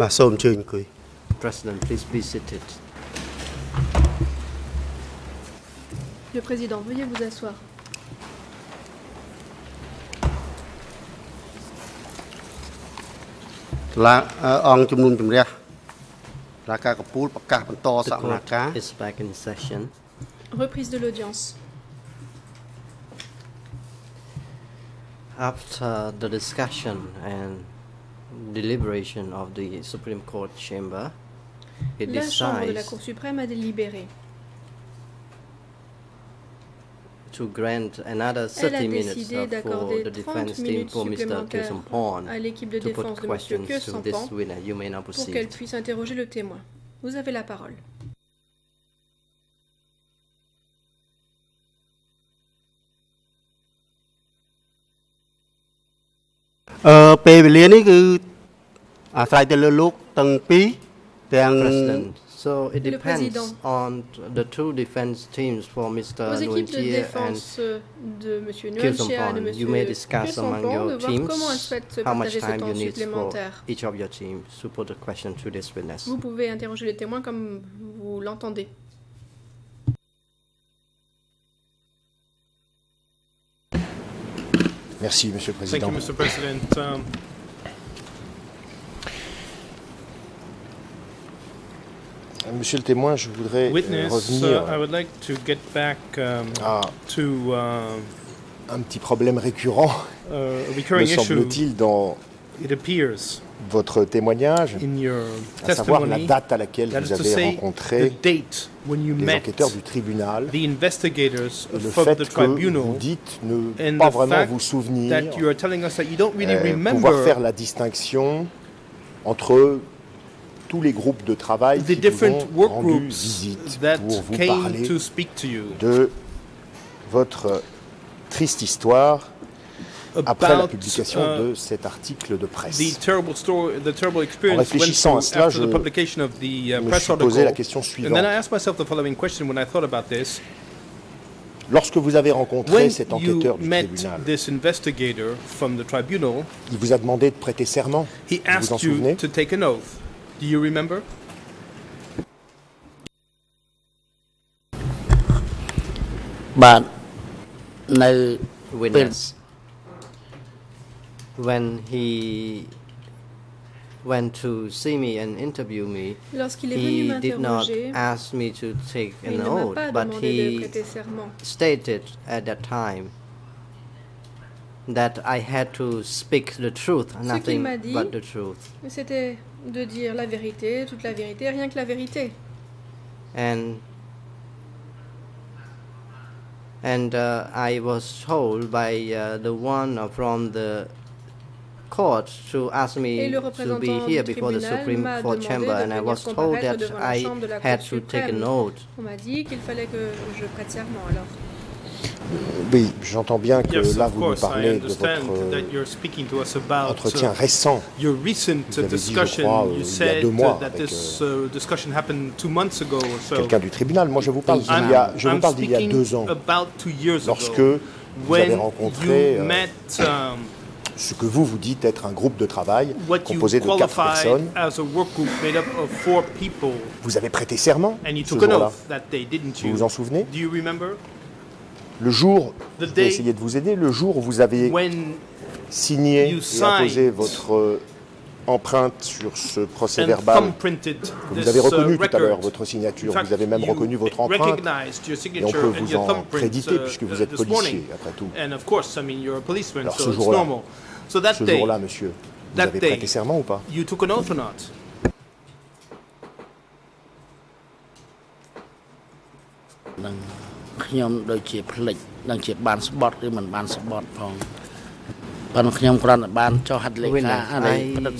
បាទសូមអញ្ជើញអង្គុយ President, please be seated. Le Président, veuillez vous asseoir. តុលាអឺអង្គជំនុំជម្រះតុលាការកំពូលប្រកាសបន្ត The សវន court កម្ម is back in session. Reprise de l'audience. After the discussion and deliberation of the Supreme Court chamber, la chambre de la Cour suprême a délibéré. To grant another 30 Elle 30 minutes supplémentaires à l'équipe de défense de M. Kessampan pour qu'elle puisse interroger le témoin. Vous avez la parole. អាស្រ័យទៅលើលោកទាំងពីរទាំង President, so it Le depends Président. on the two defense teams for Mr. Aux équipes de Nguyen and défense de M. Nuelchia et de Kirsamporn. M. You may discuss among Kirsampan your de voir teams comment elles souhaitent how much partager ce time you temps need for supplémentaire. each of your teams to put a question to this witness. Vous pouvez interroger les témoins comme vous l'entendez. Merci, Monsieur le Thank Président. you, Mr. President. Um, Monsieur le témoin, je voudrais euh, uh, revenir I would like to get back um, à to uh, un petit problème récurrent, a me semble-t-il, dans It appears votre témoignage, in your à savoir la date à laquelle vous avez rencontré date when you les enquêteurs du tribunal the investigators le fait the que vous dites ne pas vraiment vous souvenir, that you are telling us that you don't really euh, pouvoir faire remember la distinction entre tous les groupes de travail the qui vous ont rendu visite pour vous parler to speak to you de votre triste histoire après la publication uh, de cet article de presse. the terrible story, the terrible experience went réfléchissant à cela, after je the publication of the uh, me suis posé la question suivante. then I asked myself the following question when I thought about this. Lorsque vous avez rencontré When cet enquêteur du tribunal, this investigator from the tribunal, il vous a demandé de prêter serment. he Vous vous en asked you souvenez? to take an oath. Do you remember? But no witness. When he went to see me and interview me, he did not ask me to take an oath, but he stated at that time that I had to speak the truth, nothing but the truth. De dire la vérité, toute la vérité, rien que la vérité. and and uh, I was told by uh, the one from the court to ask Et me to be here before the Supreme Court chamber, de and I was told that I chambre de la had to take an suprême. oath. On m'a dit qu'il fallait que je prête serment alors. Oui, j'entends bien que yes, là, vous parlez de votre entretien récent. Your vous avez dit, je crois, euh, il y a deux mois, avec euh, quelqu'un du tribunal. Moi, je vous parle d'il y, a, deux ans, lorsque vous avez rencontré euh, ce que vous vous dites être un groupe de travail composé de quatre personnes. Vous avez prêté serment ce jour-là. Vous vous en souvenez? Do you remember? le jour, je vais essayer de vous aider, le jour où vous avez signé et imposé votre euh, empreinte sur ce procès verbal vous avez reconnu tout à l'heure, votre signature, vous avez même reconnu votre empreinte et on peut vous en créditer puisque vous êtes policier après tout. Alors ce jour-là, ce jour-là monsieur, vous avez prêté serment ou pas? ខ្ញុំដូចជាផ្លិចនឹងជាបានស្បត់ឬមិនបានស្បត់ផងប៉ុន្តែខ្ញុំគ្រាន់តែបានចុះហត្ថលេខា Witness, អានេះផ្ដិត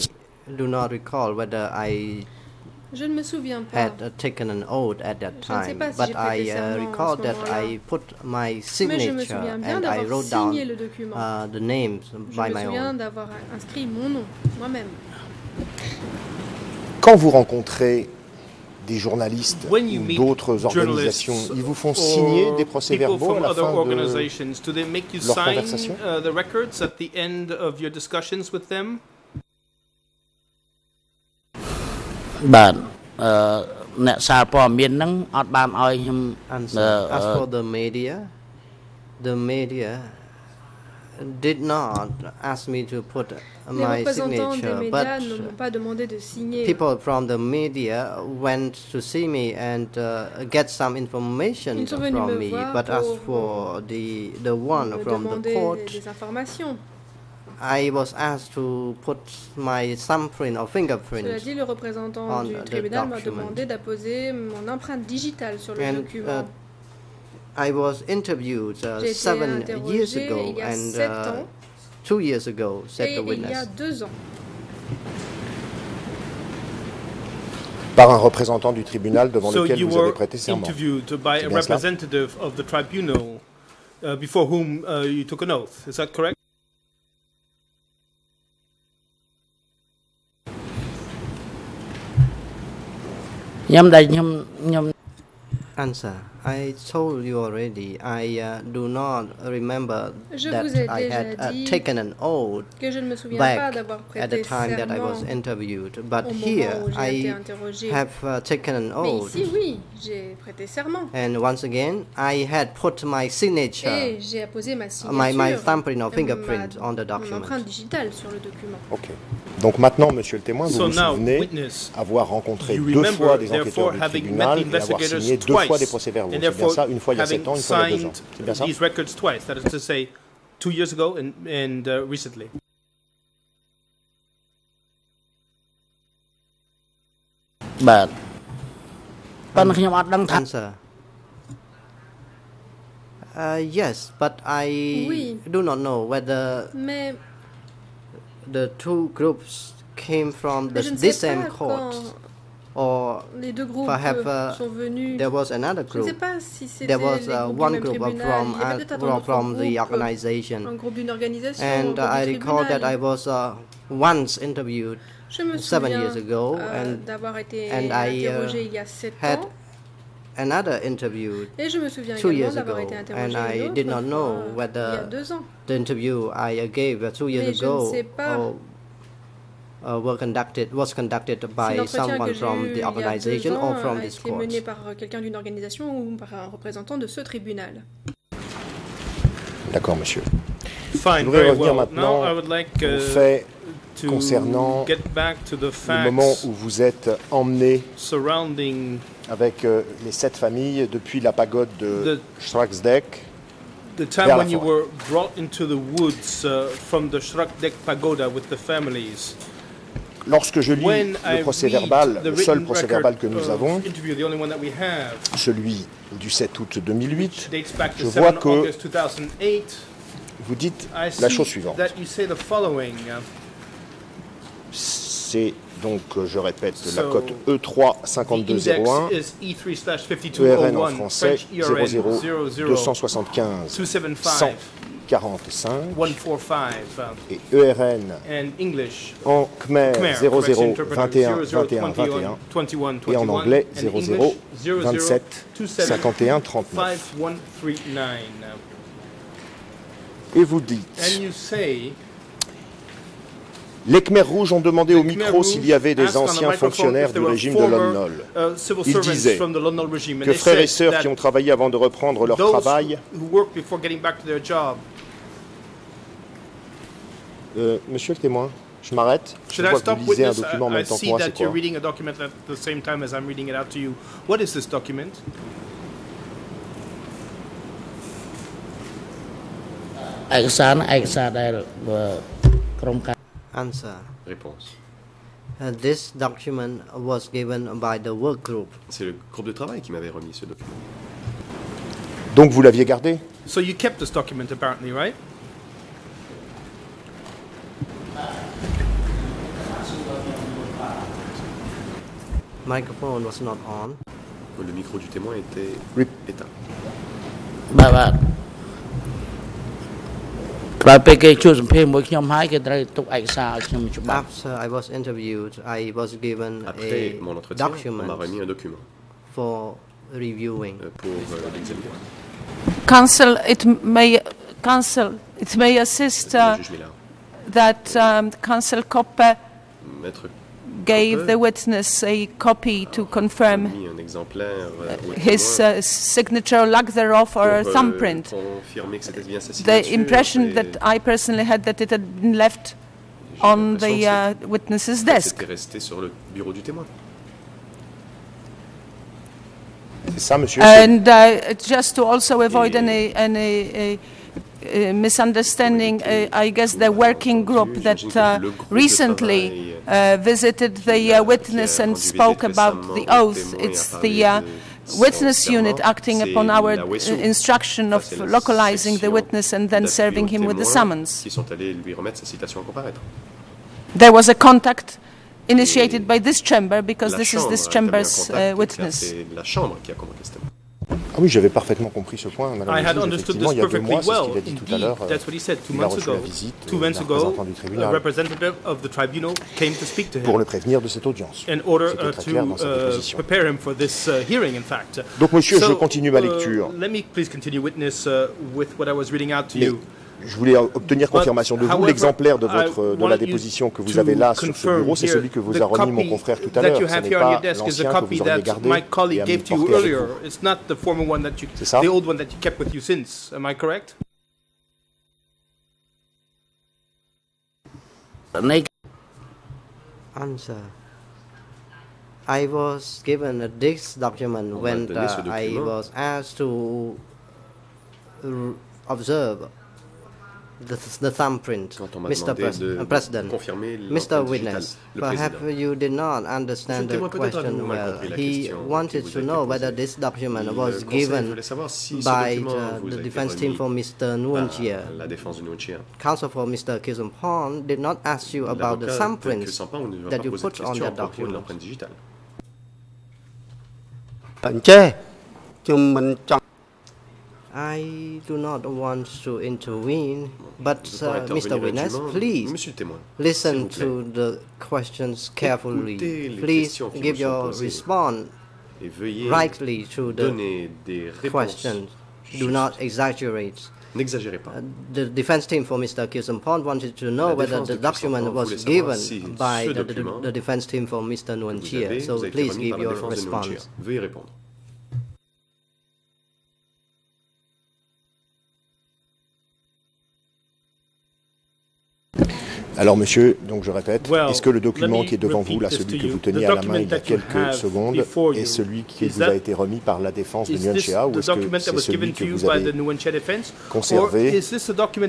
I do not recall whether I Je ne me souviens pas. had uh, taken an oath at that Je ne sais time, pas si but j'ai prêté I uh, serment à recall ce that I moment-là. put my Mais je me signature souviens bien and I d'avoir wrote down signé le document. uh, the names Je by me my souviens own. d'avoir inscrit mon nom, moi-même. Quand vous rencontrez des journalistes ou d'autres organisations, ils vous font signer des procès-verbaux à la fin de, leur conversation? But, uh, as for the media, the media did not ask me to put my signature, but ne m'ont pas demandé de people from the media went to see me and uh, get some information Ils sont venus from me. But as for the the one from the court. I was asked to put my thumbprint or Cela fingerprint. dit, le représentant on du the tribunal m'a demandé d'apposer mon empreinte digitale sur le And document. uh, I was interviewed uh, seven years ago and uh, two years ago, said the witness. Par un représentant du tribunal devant so lequel vous avez prêté serment. interviewed by a representative of the tribunal uh, before whom uh, you took an oath. Is that correct? Answer. I told you already. I uh, do not remember Je that vous ai I déjà had uh, dit taken an oath Que je ne me souviens pas back d'avoir at the prêté time that I was serment interviewed. But here moment où j'ai été I interrogé. have uh, taken an Mais oath. ici, oui, j'ai prêté serment. And once again, I had put my signature, Et j'ai apposé ma signature, my, my thumbprint or fingerprint ma- on the mon empreinte document. digitale sur le document. Ok. Donc maintenant, monsieur le témoin, vous So vous now, souvenez witness, avoir rencontré you deux remember fois des enquêteurs du having met tribunal et avoir signé deux fois des procès-verbaux. and C'est bien therefore ça Une fois il y a having sept ans, une fois il y a deux ans. signed C'est bien ça these records twice. That is to say, two years ago and, and uh, recently. បាទប៉ុន្តែខ្ញុំអត់ដឹងថា Answer. Uh, yes, but I Oui. do not know whether Mais the two groups came from the, je ne this sais same pas court quand or les deux groupes perhaps uh, sont venus. there was another Je ne sais group. pas si There was uh, one group from, Il y avait uh, from, from the un organization. groupe organisation. And uh, I recall that I was uh, once interviewed seven years ago, euh, and- and I, uh, il y a had another interview Et je me souviens two years ago, and I did not know fois, il y a whether the interview I uh, gave uh, two years je ago or, uh, were conducted was conducted by someone from the organization or from this court. mené par euh, quelqu'un d'une organisation ou par un représentant de ce tribunal. D'accord, monsieur. Fine, Je voudrais very revenir well. maintenant Now I would like Au uh, fait to concernant get back to the le moment facts où vous êtes emmené surrounding avec euh, les sept familles depuis la pagode de The- time Vers la when you were brought into the woods uh, from the Shrakdek Pagoda with the families lorsque je lis le procès-verbal, le seul procès-verbal que nous avons, celui du 7 août 2008, je vois que vous dites la chose suivante. C'est donc, euh, je répète, la cote E3 5201, ERN en français 00 275 100. 45 et ERN en Khmer 0021 21 21 et en anglais 00 27 51 39. Et vous dites les Khmers rouges ont demandé au micro s'il y avait des anciens fonctionnaires du régime de Lonnol. Ils disaient que frères et sœurs qui ont travaillé avant de reprendre leur travail euh, monsieur le témoin, je m'arrête. Je vois que vous lisez un document en même temps que moi, c'est quoi document Answer. Réponse. Uh, this document was given by the work group. C'est le groupe de travail qui m'avait remis ce document. Donc vous l'aviez gardé? So you kept this document apparently, right? Microphone was not on. Le micro du témoin était éteint. Bah, bah. After I was interviewed I was given a document remis un document for reviewing. Pour Counsel it may counsel it may assist uh, that um, counsel Koppe gave the witness a copy to confirm mis un exemplaire euh, au his uh, signature, lack thereof, or a euh, thumbprint. confirmer que c'était bien sa The impression that I personally had that it had been left on the l'impression uh, witness's desk. C'était resté sur le bureau du témoin. C'est ça, monsieur And uh, just to also avoid Et- any, any uh, misunderstanding, uh, I guess the working group that uh, le groupe de recently uh, visited the uh, witness and spoke about the oath, témoin et a it's the uh, witness unit acting upon our instruction of localizing the witness and then serving him with the summons. Qui sont allés lui remettre sa citation à comparaître. There was a contact initiated by this chamber because this is this a établi un chamber's uh, witness. Ah oui, j'avais parfaitement compris ce point, madame I had understood this perfectly well. qu'il a dit tout à Indeed, euh, that's what he said two months ago. Two euh, months ago, a tribunal representative of the tribunal came to speak to pour him le prévenir de cette audience. in order uh, to uh, prepare him for this uh, hearing, in fact. Donc, monsieur, je continue ma lecture. let me please continue, witness, with what I was reading out to Mais you je voulais obtenir confirmation de vous. L'exemplaire de, votre, de la déposition que vous avez là sur ce bureau, c'est celui que vous a remis mon confrère tout à l'heure. Ce n'est pas l'ancien que vous auriez gardé et à me C'est ça Answer. I was given a DIX document when uh, I was asked to observe the, the thumbprint, Quand on m'a Mr. Pres- uh, President. Mr. Witness, perhaps président. you did not understand the témoin, peut-être avez-vous question well. He wanted to know whether this document Le was given si by document uh, vous a the defense team for Mr. par Nuon Chea. la défense de Nuon Chea. Counsel for Mr. Khieu Samphan did not ask you about the L'avocat de thumbprints Samphan ne va that you poser de put on questions à that propos de document. I do not want to intervene, but uh, Mr. Witness, please Monsieur le témoin, listen to the questions carefully. Please give your response rightly to the donner des réponses. questions. Do not exaggerate. Uh, the defense team for Mr. Khieu Samphan wanted to know whether the document was given si by the, the, the defense team for Mr. Nuon Chea. avez, So vous a été please give your défense de Nuon Chea. response. Alors monsieur, donc je répète, est-ce que le document qui est devant vous, là, celui que vous teniez à la main il y a quelques secondes, est celui qui vous a été remis par la défense de Nuanchea ou est-ce que c'est celui que vous avez conservé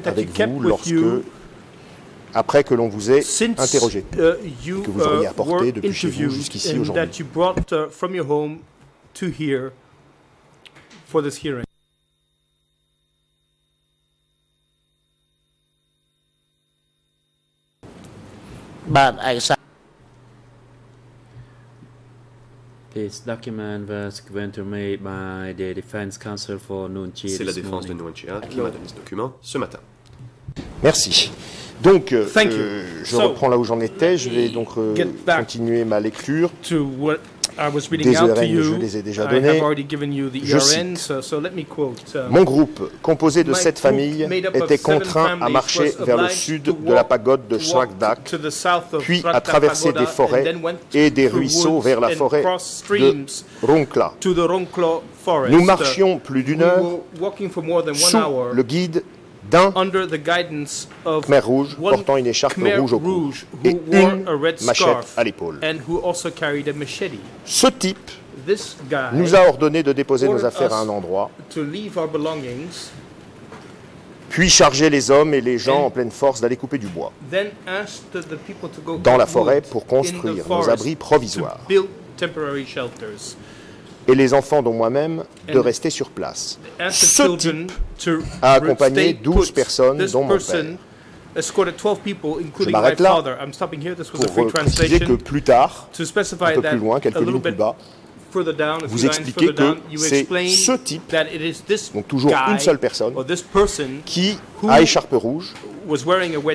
avec vous lorsque après que l'on vous ait interrogé, que vous auriez apporté depuis chez vous jusqu'ici aujourd'hui. បាទឯកសារ This document was given to me by the Defense Counsel for Nunchi C'est la this défense de morning. Nuanchia qui m'a donné ce document ce matin. Merci. Donc, euh, Thank you. euh, je So, reprends là où j'en étais. Je vais donc euh, get back continuer ma lecture. To what I was reading des ERN, je les ai déjà donnés. Je cite, Mon groupe, composé de sept familles, était contraint à marcher vers le sud de la pagode de Shrakdak, puis à traverser des forêts et des ruisseaux vers la forêt de Ronkla. Nous marchions plus d'une heure le guide d'un Khmer Rouge, portant une écharpe rouge au cou et une machette à l'épaule. Ce type nous a ordonné de déposer nos affaires à un endroit, puis charger les hommes et les gens en pleine force d'aller couper du bois dans la forêt pour construire nos abris provisoires et les enfants dont moi-même de rester sur place. Ce type a accompagné 12 personnes, dont mon père. Je m'arrête là pour euh, préciser que plus tard, un peu plus loin, quelques minutes plus bas, vous expliquez que c'est ce type, donc toujours une seule personne, qui à écharpe rouge,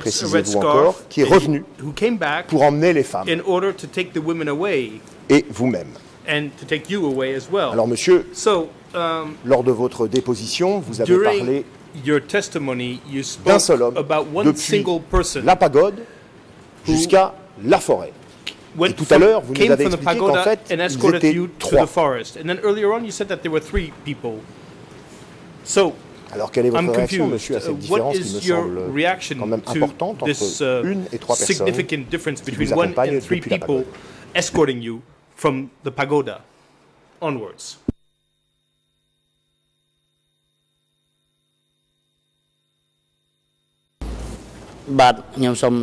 précisez-vous encore, qui est revenu pour emmener les femmes et vous-même and to take you away as well. Alors monsieur, so, um, lors de votre déposition, vous avez parlé your testimony, you d'un spoke seul homme about one depuis single person la pagode jusqu'à la forêt. went tout à l'heure, vous nous came avez from the expliqué qu'en pagoda fait, and ils escorted étaient you to trois. the forest. And then earlier on, you said that there were three people. So Alors quelle est votre I'm réaction, confused. monsieur, à cette Uh, what différence qui me is your semble reaction quand même to importante this entre uh, une et trois personnes significant difference qui between vous one accompagnent and three depuis la people pagode? escorting you from the pagoda onwards? ။បាទខ្ញុំសូម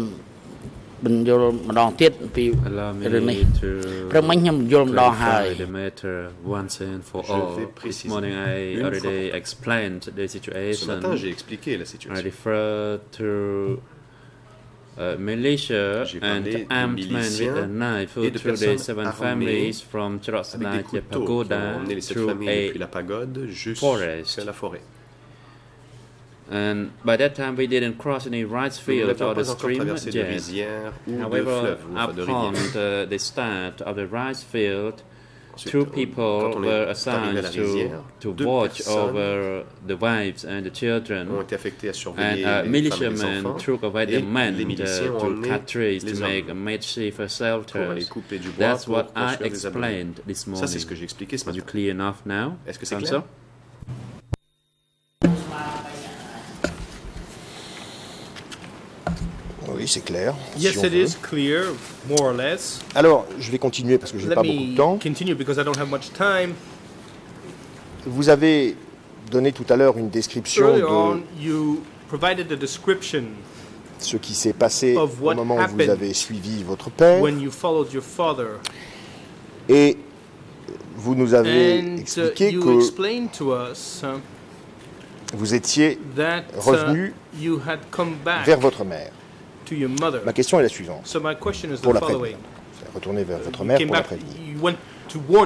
បញ្យល់ម្ដងទៀតពី Allow me រឿងនេះ to ព្រឹកមិញខ្ញុំយល់ម្ដងហើយ clarify the matter once and for Je all. vais This préciser morning I une already fois. explained the Ce situation. matin, j'ai expliqué la I situation. refer to uh, militia and armed men with a knife who et de through the seven families from Avec des Chirotsanatya couteaux qui Pagoda ont emmené les sept through a forest. and by that time we didn't cross any rice Nous field or the stream yet. rizière ou de However, upon the, the start of the rice field, two people on est were assigned to, to watch over the wives and the ont children. été affectés à And uh, les femmes et les militiamen took away the men uh, to cut trees to make hommes makeshift pour aller shelters. couper du bois That's what I construire des abris. explained this Ça, morning. c'est ce que j'ai expliqué ce Are you clear enough now? Est-ce que c'est clair Oui, c'est clair. si Yes, on it veut. is clear, more or less. Alors, je vais continuer parce que je n'ai pas beaucoup de temps. me continue because I don't have much time. Vous avez donné tout à l'heure une description de on, you provided a description ce qui s'est passé Of au moment où vous avez suivi votre père when you followed your father. et vous nous avez And uh, expliqué you que explained to us uh, vous étiez that uh, revenu you had come back vers votre mère. Ma question est la suivante. Pour la prévenir. Retournez vers votre mère pour la prévenir.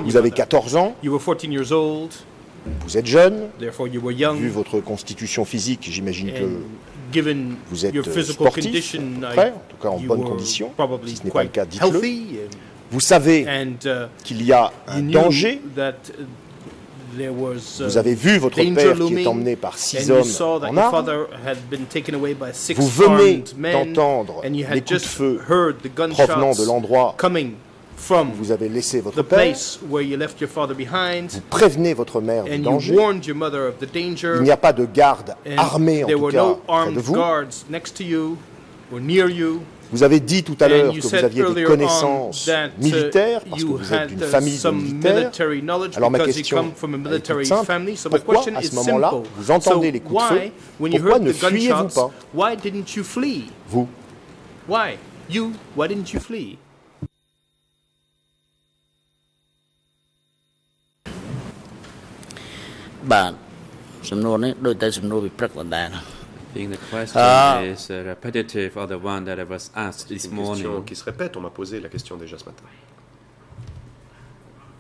Vous avez 14 ans. Vous êtes jeune. Vu votre constitution physique, j'imagine que vous êtes sportif, près, en tout cas en bonne condition. Si ce n'est pas le cas, dites-le. Vous savez qu'il y a un danger vous avez vu votre père qui est emmené par six hommes en armes. Vous venez d'entendre les coups de feu provenant de l'endroit où vous avez laissé votre père. Vous prévenez votre mère du danger. Il n'y a pas de garde armée en tout cas près de vous. guards next to you or near you. Vous avez dit tout à And l'heure you que vous said aviez des earlier connaissances on that uh, militaires parce que you vous êtes had d'une uh, famille de some militaires. military knowledge Alors ma because you question come from a elle est toute military simple. family. So my Pourquoi question à is ce moment-là simple. vous entendez so les coups de feu why, when you Pourquoi heard ne the fuyez-vous gunshots, pas why didn't you flee? Vous Why? You, why didn't you flee? ။បាទសំណួរនេះដូចតែសំណួរពីព្រឹកដដែល I think the question Ah. is uh, repetitive of the one that I was asked this C'est une question morning. qui se répète. On m'a posé la question déjà ce matin.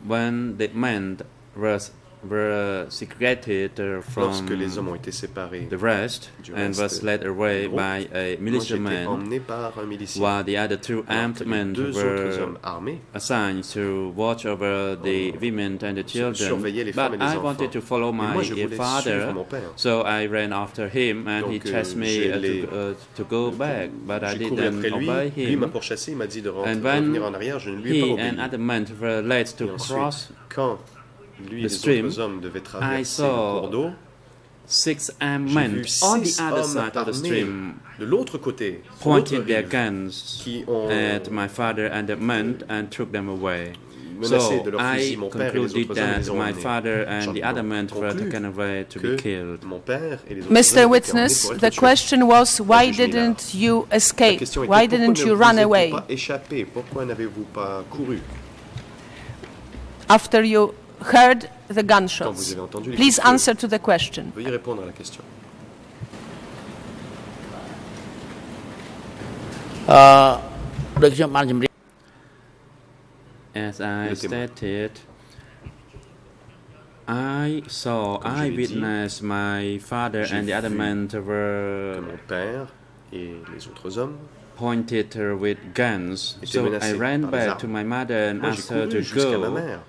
When the men were, were segregated uh, Lorsque les from hommes ont été séparés the rest du and reste was led away groupe, by a militiaman, par un milicien. while the other two armed men were armés assigned to watch over the women and the children. But I wanted to follow my moi, je voulais father, suivre mon père. so I ran after him and he Donc, euh, chased me uh, to, uh, to go back, but I didn't lui, obey him. m'a dit de rentrer, And when en arrière, je ne lui He and other men were led to ensuite, cross quand lui et the les stream, autres hommes devaient I traverser le saw cours d'eau, six armed men on the other side of the stream de l'autre côté, sur pointed their guns qui ont at my father and the men euh, and took them away. So de leur I mon père et les concluded that my father and the other men were taken away to be killed. mon père et les Mr. Witness, the question was why didn't you escape? Why didn't you run away pas échappé Pourquoi n'avez-vous pas couru after you heard the gunshots. Please answer to the question. As I stated, I saw, I witnessed my father and the other men were pointed with guns. So I ran back to my mother and asked her to go.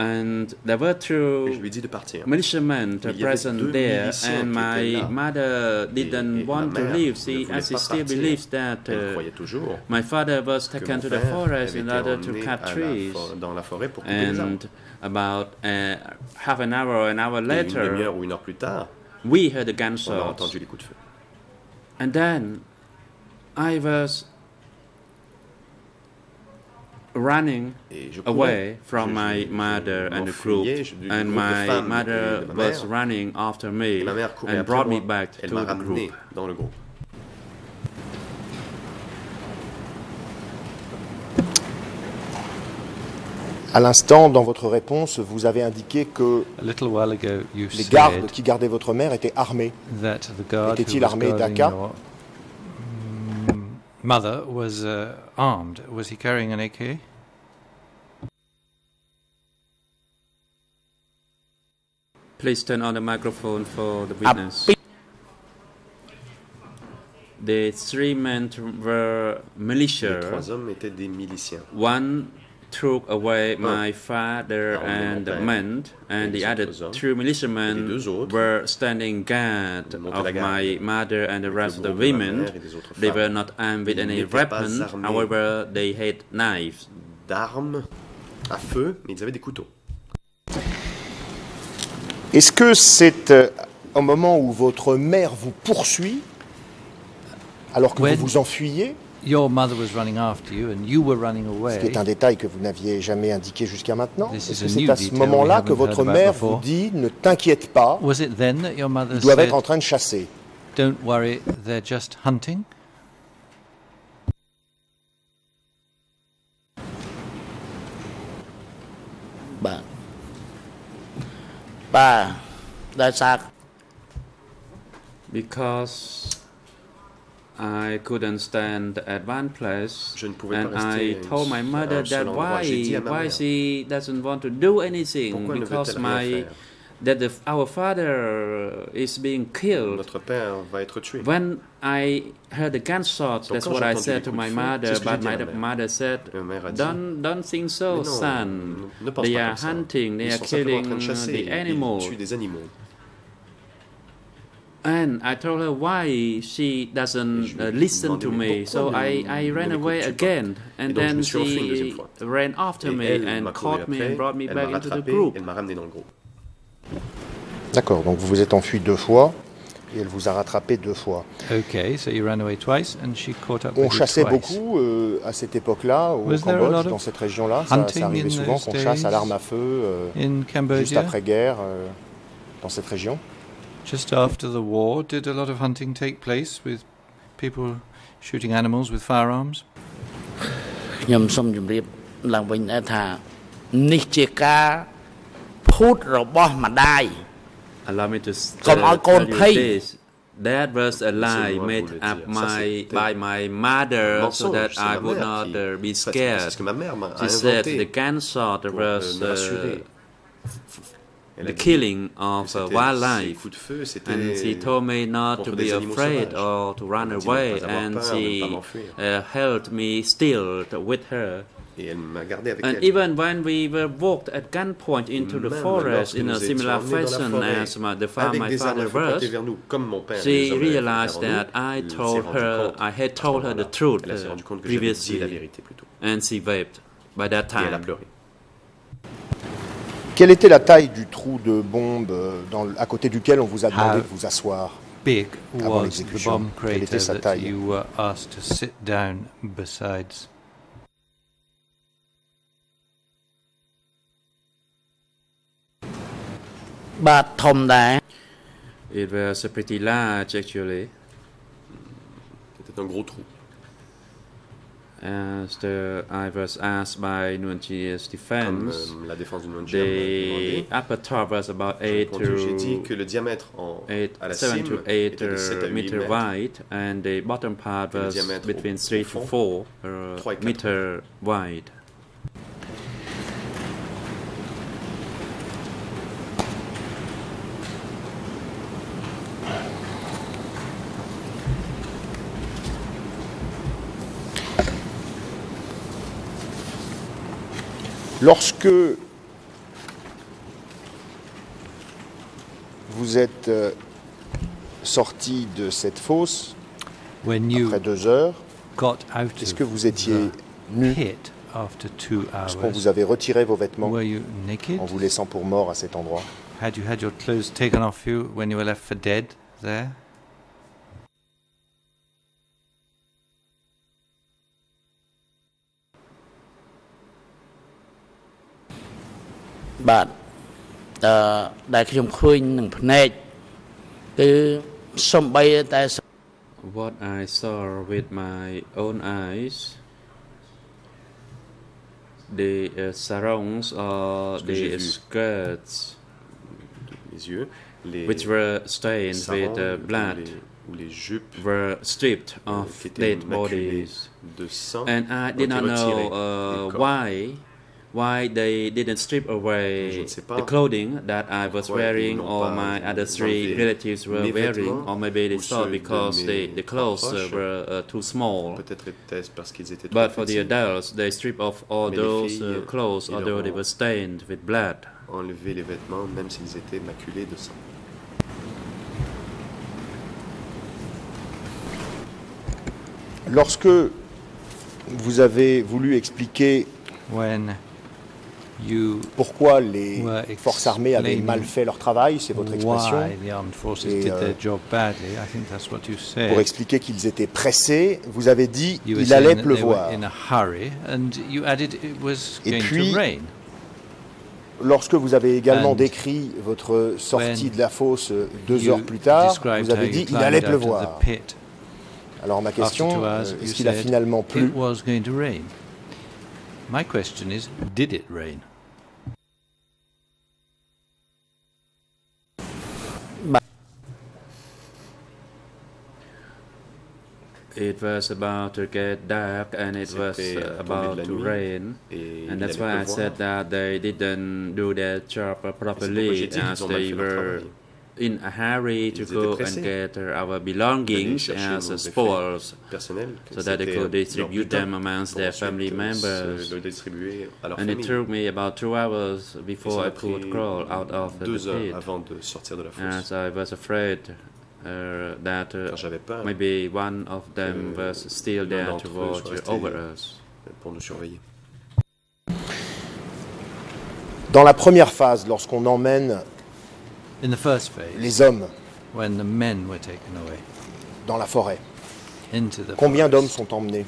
And there were Et je two lui ai dit de partir. militiamen Il present there, and my mother didn't et ma want to leave. She, as she still believes that uh, my father was taken to the forest in order to cut trees. la forêt pour couper les. And about uh, half an hour, an hour Et une later, ou une heure plus tard, we heard the on a gunshots. entendu les coups de feu. And then I was running away from my mother and the group, and my mother was running after me and brought me back to the group. Dans le groupe. À l'instant, dans votre réponse, vous avez indiqué que ago, les gardes qui gardaient votre mère étaient armés. Étaient-ils armés d'AK mother was uh, armed. Was he carrying an AK? Please turn on the microphone for the Up. witness. The three men were Les militia. trois hommes étaient des miliciens. One took away Un my father a emmené and mon the père men, and et the les other two militiamen Et les deux autres were standing guard of garde my mother and the avec rest of the women. They femmes. were not armed with Ils any armés. however, they had knives. D'armes à feu, mais ils avaient des couteaux. Est-ce que c'est euh, au moment où votre mère vous poursuit, alors que When- vous vous enfuyez, Your mother was running after you, and you were running ce away. qui est un détail que vous n'aviez jamais indiqué jusqu'à maintenant, c'est à ce moment-là que votre mère vous dit ne t'inquiète pas, Was it then that your mother ils doivent said, être en train de chasser? "Don't worry, they're just hunting"? " but tại sao? Because I couldn't stand at one place, and I told my mother that why why she doesn't want to do anything because my that the, our father is being killed. Notre père va être tué. When I heard the gunshots, Donc, that's what I said to my feu, mother, c'est ce que j'ai but my mother said, Ma mère a dit, "Don't don't think so, non, son. ne- pense They pas are comme ça. hunting. They Ils are sont simplement en killing train de chasser. the Ils animals." tuent des animaux. And I told her why she doesn't Et je lui uh, listen to me. So I, I ran away again. And Et donc, je then me suis enfui une deuxième she ran after me and caught me and brought me back into the group. D'accord, donc vous vous êtes enfui deux fois et elle vous a rattrapé deux fois. Okay, so you ran away twice, and she caught up On with you chassait twice. beaucoup euh, à cette époque-là, au Was there a lot Cambodge, of dans cette région-là. Ça, hunting ça arrivait in souvent those qu'on chasse à days l'arme à feu, euh, In juste Cambodia, après-guerre, euh, dans cette région. just after the war, did a lot of hunting take place with people shooting animals with firearms? ខ្ញុំសូមជម្រាបឡើងវិញដែរថានេះជាការភូតរបស់ម្ដាយ Allow me to s- Còn uh, ai con tell you thấy. this. That was a lie made up my, by my mother so that I would not uh, be en fait, C'est scared. ce que ma mère m'a a She said the inventé gunshot was uh, rassurer. Elle a the killing of uh, wildlife. coups de feu, c'était And she told me not to be afraid or to run Elle m'a dit de ne away, and peur, de ne she uh, held me still with her. Et elle m'a gardé avec And elle. even when we were walked at gunpoint into the Même forest lorsque in a similar fashion as my, the fa- avec my father was, vers nous, comme mon père she realized that I told her I à had ce told her the moment-là. truth uh, previously, vérité plutôt. and she wept by that Et elle a time. pleuré. Quelle était la taille du trou de bombe euh, dans à côté duquel on vous a demandé Ah. de vous asseoir Big Avant l'exécution? bomb Quelle était crater sa that taille? you were asked to sit down besides? ။ It was a pretty large actually. C'était un gros trou. As the, I was asked by Nuon Chea's defense, Comme, euh, la défense de the upper top was about 8 to, eight, 7 to 8 meter wide, and the bottom part was between 3 to 4 uh, meter wide. Lorsque vous êtes euh, sorti de cette fosse, après deux heures, est-ce que vous étiez nu Est-ce qu'on vous avait retiré vos vêtements en vous laissant pour mort à cet endroit Had you had your clothes taken off you when you were left for dead there? បាទអឺដែលខ្ញុំឃើញនឹងភ្នែកគឺសំបីតែ What I saw with my own eyes, the uh, sarongs or Ce que j'ai the vu. skirts Les yeux, les which were stained with sarongs uh, ou blood les, ou les jupes were stripped euh, of qui étaient dead maculées bodies. de sang And I ont did été not retirées know des uh, corps. why why they didn't strip away the clothing that I was pourquoi ils wearing n'ont or pas my other enlevé three relatives were wearing, vêtements or maybe they ou thought because the, mes the clothes uh, were uh, too small. But trop for the petits. adults, they strip off all those uh, clothes, ils although they were stained with blood. Enlever les vêtements même s'ils étaient maculés de sang. Lorsque vous avez voulu expliquer When pourquoi les forces armées avaient mal fait leur travail, c'est votre expression. Euh, pour expliquer qu'ils étaient pressés, vous avez dit il allait pleuvoir. Et puis, lorsque vous avez également décrit votre sortie de la fosse deux heures plus tard, vous avez dit il allait pleuvoir. Alors ma question, euh, est-ce qu'il a finalement plu question? It was about to get dark and it was C'était à tomber de about to rain. And that's why I said that they didn't do their job Et c'est pourquoi j'ai properly as they were in a hurry to go and get our belongings as spoils so that they could distribute them amongst their family euh, members. se le distribuer à leur And it took me about two hours before I could crawl out of the pit. avant de sortir de la as. I was afraid that uh, j'avais peur maybe one of them que was still l'un there d'entre to eux watch over us. pour nous surveiller. Dans la première phase, lorsqu'on emmène In the first phase, les hommes when the men were taken away dans la forêt, into the combien d'hommes sont emmenés?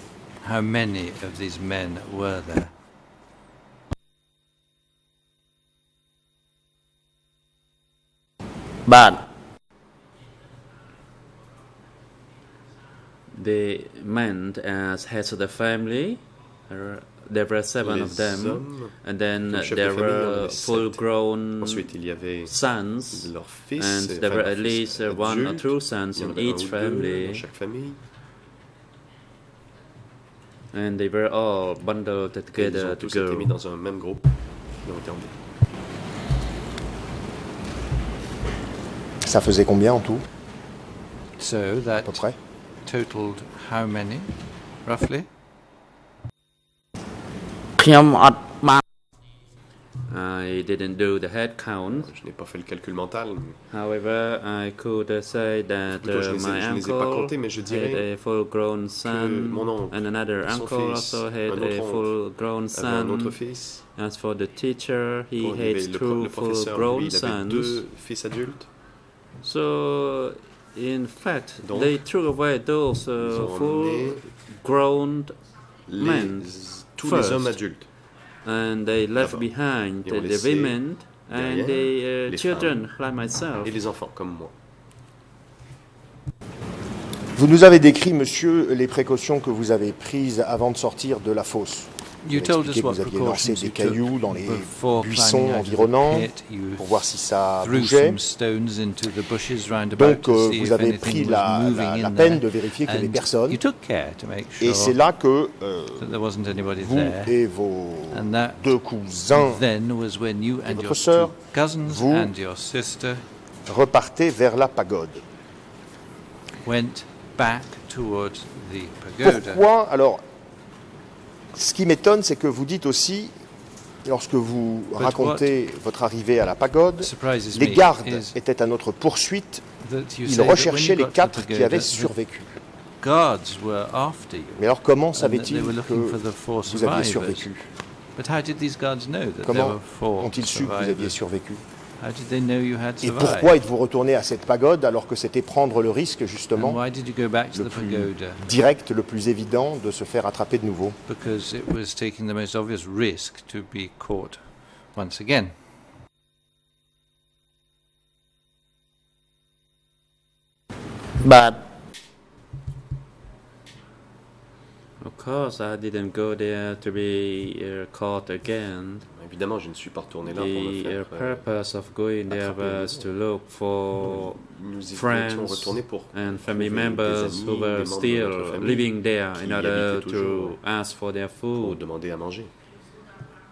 how many of these men were there? But They meant as heads of the family. There were seven of them, and then comme chefs de there famille, il y en were full-grown Ensuite, il y avait sons, leurs fils, and there were at least uh, one or adultes. two sons Il y en in each ou family, and they were all bundled together ont to tous été mis go. dans un même groupe. Ils ont été emmenés. Ça faisait combien en tout, So à that peu près totaled how many, roughly? ខ្ញុំអត់បាន I didn't do the head count. Je n'ai pas fait le calcul mental. mais However, I could uh, say that Plutôt, je uh, les ai- my je ne les ai pas uncle comptés, mais je had dirais a full-grown son, mon oncle, and another son uncle fils, also un had autre a oncle full-grown avait un autre son. fils. As for the teacher, he Bon, il y avait had le, pro- two le professeur, lui, full-grown il avait sons. deux fils adultes. So, in fact, Donc, they threw away those Ils uh, full-grown men tous first. les hommes adultes. and they left behind the women and the uh, children like myself. et les enfants, comme moi. Vous nous avez décrit, monsieur, les précautions que vous avez prises avant de sortir de la fosse. You told us que vous aviez lancé des cailloux dans les buissons environnants pour voir si ça bougeait. Donc euh, vous avez pris la, la, la, peine de vérifier qu'il n'y avait personne. Et c'est là que euh, vous et vos deux cousins et votre sœur, vous repartez vers la pagode. Pourquoi? Alors ce qui m'étonne, c'est que vous dites aussi, lorsque vous racontez votre arrivée à la pagode, les gardes étaient à notre poursuite. Ils recherchaient les quatre qui avaient survécu. Mais alors comment savaient-ils que vous aviez survécu? Comment ont-ils su que vous aviez survécu? How did they know you had Et pourquoi êtes-vous retourné à cette pagode alors que c'était prendre le risque justement why did you go back to le the plus pagoda? direct, le plus évident de se faire attraper de nouveau. Because course, I didn't go there to be uh, caught again. Évidemment, je ne suis pas retourné là pour me The uh, faire. euh, purpose of going there was to look for nous friends pour and family members who were still living there in order to ask for their pour food. demander à manger.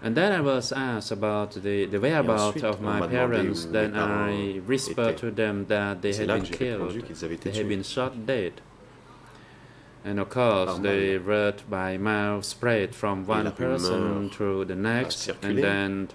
And then I was asked about the, the whereabouts of my parents. Then I whispered to them that they had been que j'ai répondu killed. They had been shot dead. And of course, Par the word by mouth spread from one person to the next, and then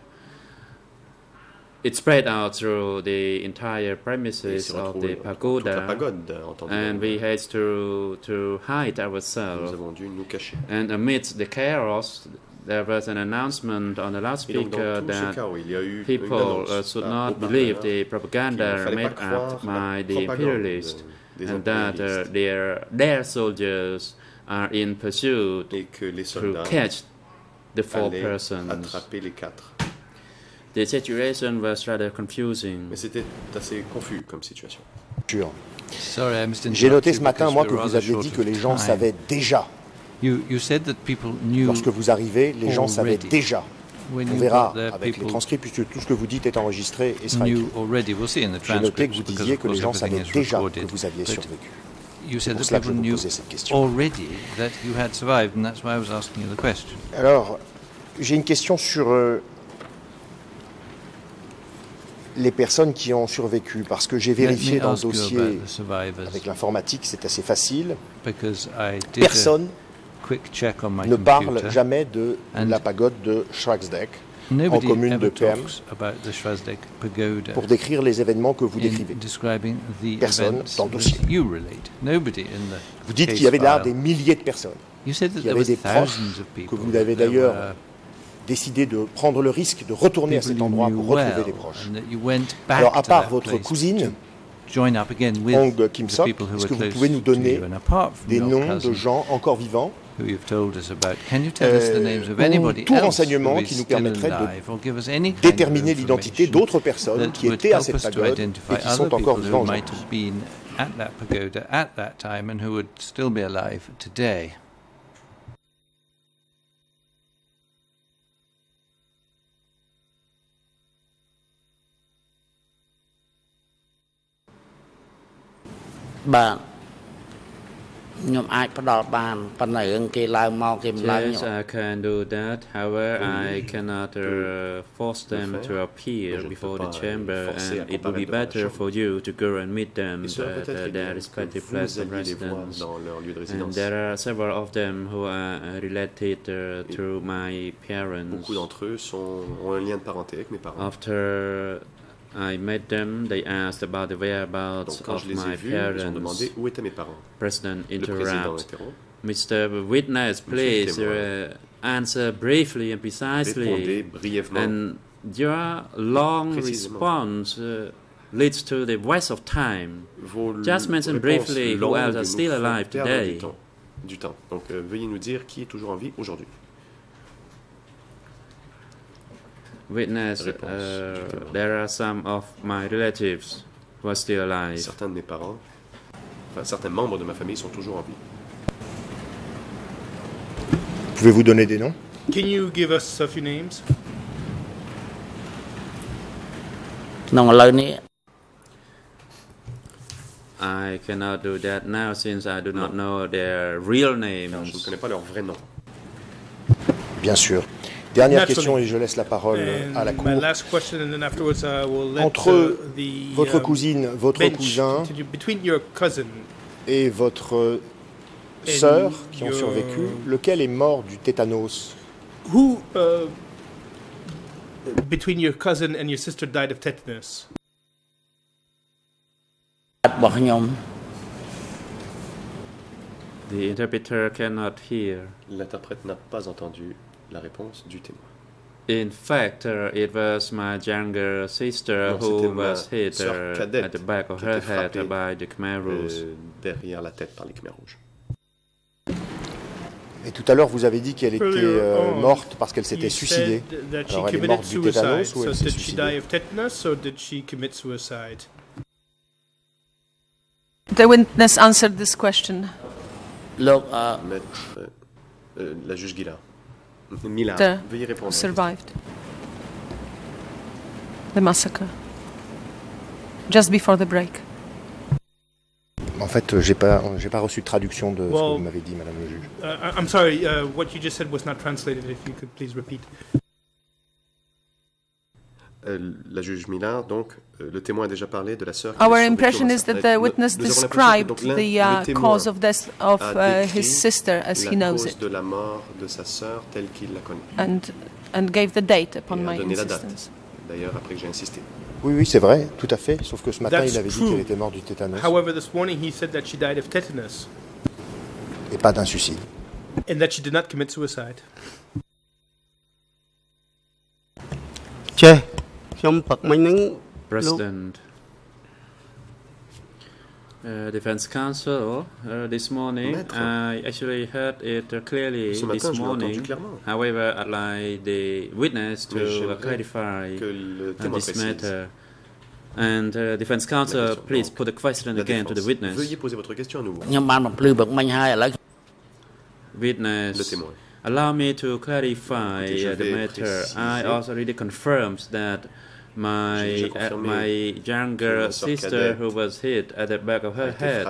it spread out through the entire premises of the pagoda. pagode And we had to to hide ourselves. avons dû nous cacher. And amidst the chaos, there was an announcement on the loudspeaker dans tout ce that cas où il y a eu une people uh, should not believe the propaganda made up by the imperialists, des and that uh, their their soldiers are in pursuit et que les to soldats catch the four persons. attraper les quatre. The situation was rather confusing. Mais c'était assez confus comme situation. Sûr. Sorry, I must J'ai noté you ce matin, moi, que vous aviez dit que les gens savaient déjà. You, you said that people knew Lorsque vous arrivez, les gens savaient déjà. On verra avec les transcrits, puisque tout ce que vous dites est enregistré et sera écrit. J'ai noté que vous disiez que les gens savaient déjà que vous aviez survécu. C'est pour cela que je vous posais cette question. Alors, j'ai une question sur euh, les personnes qui ont survécu, parce que j'ai vérifié dans le dossier avec l'informatique, c'est assez facile. Personne ne parle jamais de la pagode de Schwarzdeck en commune de Perm pour décrire les événements que vous décrivez. Personne dans le dossier. Vous dites qu'il y avait là des milliers de personnes. Il y avait des proches que vous avez d'ailleurs décidé de prendre le risque de retourner à cet endroit pour retrouver des proches. Alors, à part votre cousine, Hong Kim-sok, est-ce que vous pouvez nous donner des noms de gens encore vivants? tout renseignement qui nous permettrait de déterminer l'identité d'autres personnes qui étaient à cette pagode et qui sont encore vivantes bạn ខ្ញុំអាចផ្ដល់បានប៉ុន្តែរឿងគេឡើងមកគេមិនឡើងខ្ញុំ Yes, I can do that. However, I cannot uh, force them faire, to appear mais je ne peux before the pas chamber, forcer à and it would be comparaître devant la better chambre. for you to go and meet them Il serait at peut-être uh, idéal their que respective vous place of alliez les voir residence. dans leur lieu de And résidence. there are several of them who are uh, related uh, through my parents. Beaucoup d'entre eux sont, ont un lien de parenté avec mes parents. After I met them, they asked about the whereabouts Donc of je les ai my vus, parents. où étaient mes parents. President interrupt. Mr. Witness, please uh, answer briefly and precisely. And your long response uh, leads to the waste of time. Vos Just mention briefly who else are still alive today. Du temps. Du temps. Donc euh, veuillez nous dire qui est toujours en vie aujourd'hui. Witness, Réponse uh, du témoin. there are some of my relatives who are still alive. Certains de mes parents, enfin certains membres de ma famille sont toujours en vie. Pouvez-vous donner des noms Can you give us a few names? ក្នុងឥឡូវនេះ I cannot do that now since I do not know their real Car je ne names. connais pas leur vrai nom. Bien sûr. Dernière Naturally. question et je laisse la parole And à la my cour. last question, and then afterwards I will let Entre uh, the votre um, cousine, votre bench cousin continue. Between your cousin et votre and sœur qui ont your- survécu, lequel est mort du tétanos who uh, between your cousin and your sister died of tetanus. របស់ខ្ញុំ The interpreter cannot hear. L'interprète n'a pas entendu la réponse du témoin. In fact, uh, it was my younger sister Donc, who was hit uh, at the back of her head by the Khmer euh, Rouge. Euh, derrière la tête par les Khmer Rouges. Et tout à l'heure, vous avez dit qu'elle était euh, morte parce qu'elle s'était suicidée. Alors, elle est morte du tétanos ou elle s'est suicidée The witness answered this question. Alors, euh, la juge Guillard. Millard, The- veuillez who répondre. survived the massacre just before the break. En fait, euh, j'ai pas, j'ai pas reçu de traduction de ce que Well- vous m'avez dit, Madame le juge. Uh, I'm sorry, uh, what you just said was not translated. If you could please repeat. Euh, la juge Millard, donc, euh, le témoin a déjà parlé de la sœur. qui Our impression is that the witness described the uh, cause of death of a uh, his sister as la he knows cause it de la mort de sa sœur telle qu'il la connaît. and and gave the date upon Et a my donné la date. insistence. D'ailleurs, après que j'ai insisté. Oui, oui, c'est vrai, tout à fait. Sauf que ce matin, That's il avait dit qu'elle était morte du tétanos However, this morning he said that she died of tetanus et pas d'un suicide. and that she did not commit suicide. ចេះ ខ្ញុំព្រឹកមិញហ្នឹង President Uh, Defense Counsel oh, uh, this morning. I actually heard it uh, clearly this morning. However, I'd like the witness to clarify uh, this matter. And uh, Defense Counsel, please put the question again to the witness. Witness, allow me to clarify uh, the matter. I also already confirmed that my uh, my younger que ma sœur sister who was hit at the back of her head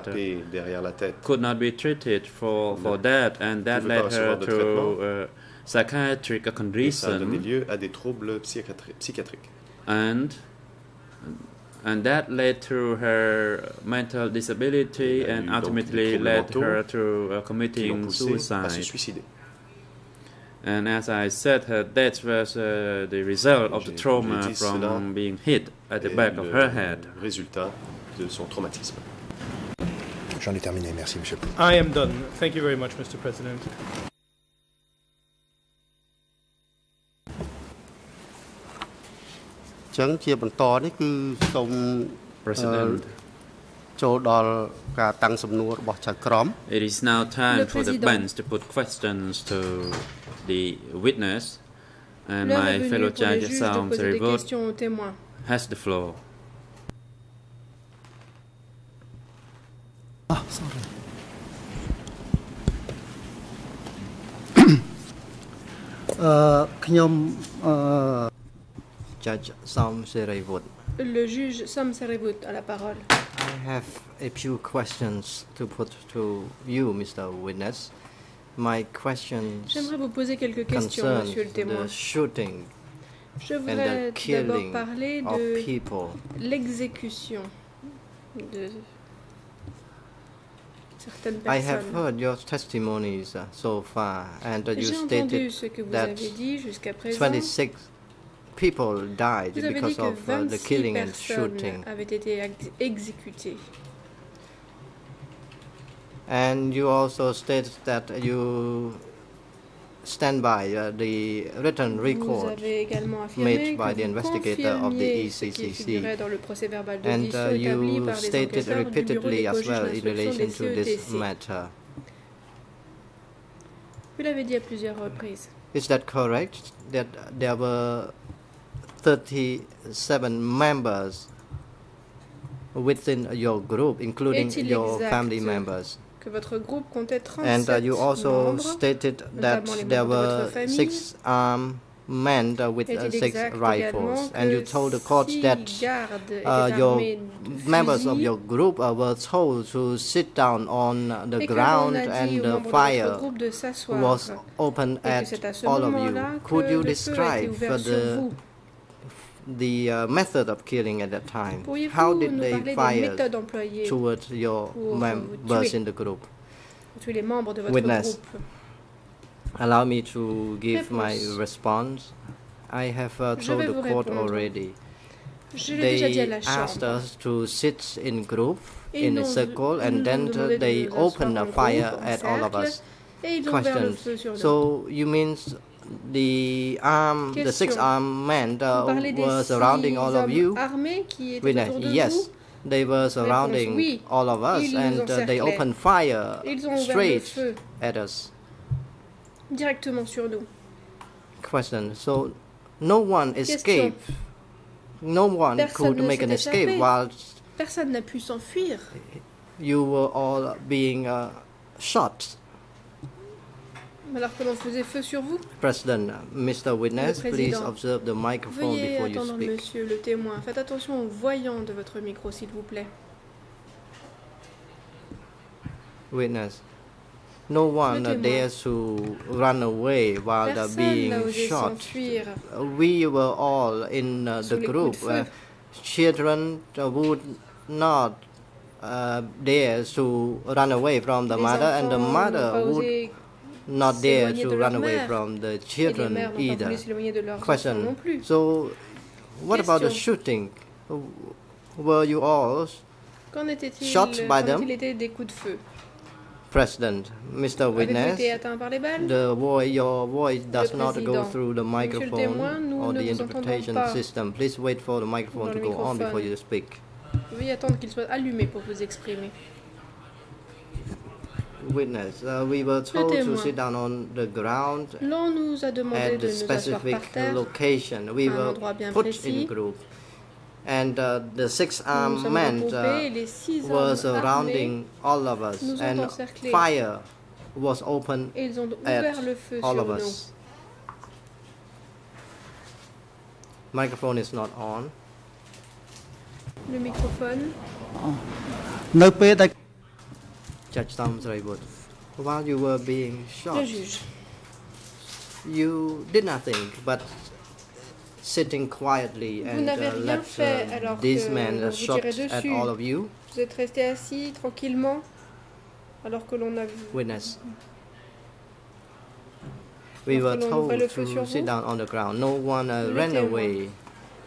could not be treated for, for that, and that led her to uh, psychiatric Et ça a donné condition, lieu à des troubles psychiatri- psychiatriques. and and that led to her mental disability, Il y a and ultimately led her to uh, committing poussé à se suicide. And as I said, her death was uh, the result of the trauma from being hit at the back of her head. Résultat de son traumatisme. J'en ai terminé, merci, Monsieur. I am done. Thank you very much, Mr. President. President. It is now time for the bench to put questions to the witness, and my fellow judge juges de Som poser des Sereyvuth questions aux témoins. has the floor. Ah, uh, uh, judge Som Sereyvuth. Le juge Som Sereyvuth a la parole. I have a few questions to put to you, Mr. Witness. My questions J'aimerais vous poser quelques questions, monsieur le témoin. the shooting Je and voudrais the d'abord killing parler of de people. l'exécution de certaines I have heard your testimonies uh, so far, and you J'ai entendu stated ce que vous that avez dit jusqu'à présent. 26 people died Vous avez dit because que of uh, the killing and shooting. avaient été ex- exécutées. And you also state that you stand by uh, the written record avez également affirmé made by the investigator of the ECCC. figurait dans le procès verbal And uh, you stated enquêteurs du bureau repeatedly as well in relation to this matter. Vous l'avez dit à plusieurs. Is that correct? That there were 37 members within your group, including your family members. Que votre groupe comptait 37 And uh, you also membres. stated that there were six armed men uh, with uh, six rifles. And you told the court that uh, your members of your group uh, were told to sit down on the et que l'on ground and the fire votre groupe de s'asseoir was open at c'est à ce all of you. Could you le feu a été describe the. The uh, method of killing at that time? How did they fire towards your euh, members in the group? tous les membres de votre Witness. Allow me to give my response. I have uh, told the court répondre. already. Je l'ai déjà dit à They asked us to sit in group Et in a circle and then ont demandé de they opened a fire at all of us. Et ils ont ouvert le feu Questions. So you means the arm, the six Question. armed men uh, were surrounding all of you? armés qui étaient Witness, de yes, they were surrounding oui. all of us Ils and uh, they opened fire Ils ont ouvert le straight at us. directement sur nous. Question. So no one Question. escaped. No one Personne could make an escape échappé. while Personne n'a pu s'enfuir. you were all being uh, shot. Alors que l'on faisait feu sur vous. President, Mr. Witness, please Président, observe the microphone Veuillez before you attendre, speak. monsieur le témoin. Faites attention aux voyants de votre micro, s'il vous plaît. Witness. No one dares to run away while they're Personne being shot. We were all in uh, the group. Uh, children would not uh, dare to run away from the Les mother, and the mother would not dare to run away from the children mères n'ont pas either. voulu s'éloigner de leurs enfants non Question. So, what about the shooting? Were you all Shot by them? a-t-il des coups de feu President, Mr. Witness? été atteint par les balles The voice, your voice does not go through the microphone or the interpretation system. Please wait for the microphone to go on before you speak. Veuillez attendre qu'il soit allumé pour vous exprimer witness. Uh, we were told to sit down on the ground nous a at de a specific location. We were put précis. in group. And uh, the six armed men uh, were surrounding all of us, and fire was open at all of us. Microphone is not on. Le microphone. Oh. Judge Som Sereyvuth, while you were being shot, you did nothing but sitting quietly and uh, let uh, these men on uh, shot at all of you. Vous êtes resté assis tranquillement alors que l'on a vu. Witness. We were Alors que l'on ouvrait told le feu sur to sit down on the ground. No one uh, ran away.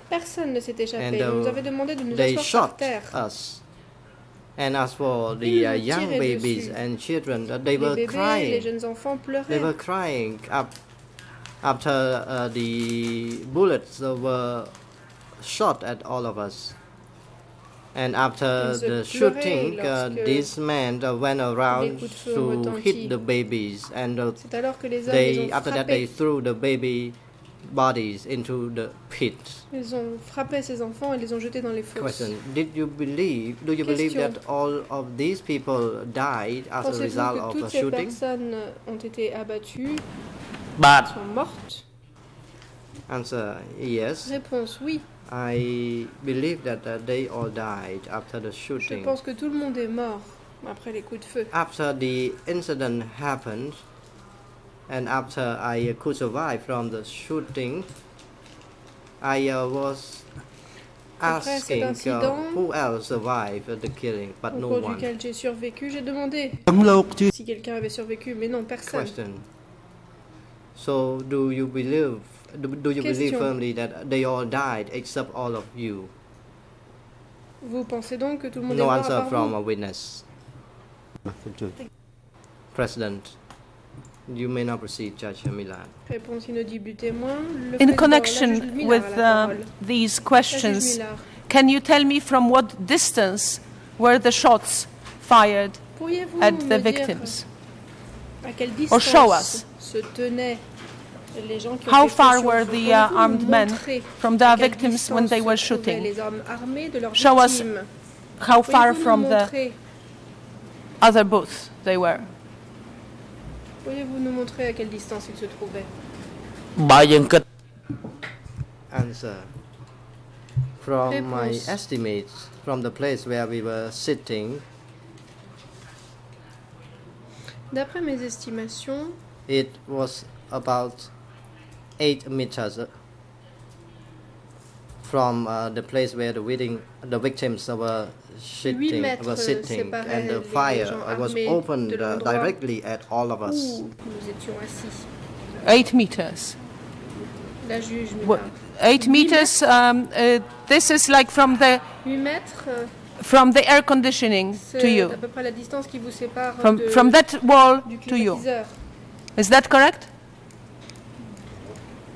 Personne ne s'est échappé. And nous uh, avaient demandé de nous they asseoir par shot terre. us. And as for the uh, young babies and children, uh, they were crying. They were crying up after uh, the bullets were shot at all of us. And after the shooting, uh, these men uh, went around coups de feu ont to hit the babies, and uh, alors que les hommes les they after that they threw the baby bodies into the pit. Ils ont frappé ces enfants et les ont jetés dans les fosses. Question: Did you believe? Do you believe Question. that all of these people died as a Pensez-vous result que of toutes the ces shooting? personnes ont été abattues, sont mortes? Answer: Yes. Réponse oui. I believe that uh, they all died after the Je shooting. pense que tout le monde est mort après les coups de feu. After the incident happened, and after I could survive from the shooting, I uh, was asking uh, who else survived the killing, but no cours one. duquel j'ai survécu, j'ai demandé si quelqu'un avait survécu, mais non, personne. Question. So, do you believe, do, do you Question. believe firmly that they all died except all of you? Vous pensez donc que tout le monde no est mort answer à part from vous? a witness. President. In président, la connection juge Milart with a la uh, these questions, can you tell me from what distance were the shots fired at the victims? Or show us. se tenaient les gens qui ont How far were the uh, armed men from à the victims when they were shooting? Les hommes armés de leurs Show us how far from the other booths they were? Pourriez-vous nous montrer à quelle distance il se trouvait Answer. From Réponse. my estimates, from the place where we were sitting, D'après mes estimations, it was about 8 meters from uh, the place where the, wedding, the victims were sitting, was sitting and the fire was opened directly at all of us. Eight meters. Eight meters. Um, uh, this is like from the from the air conditioning to you. From, from that wall to you. Is that correct?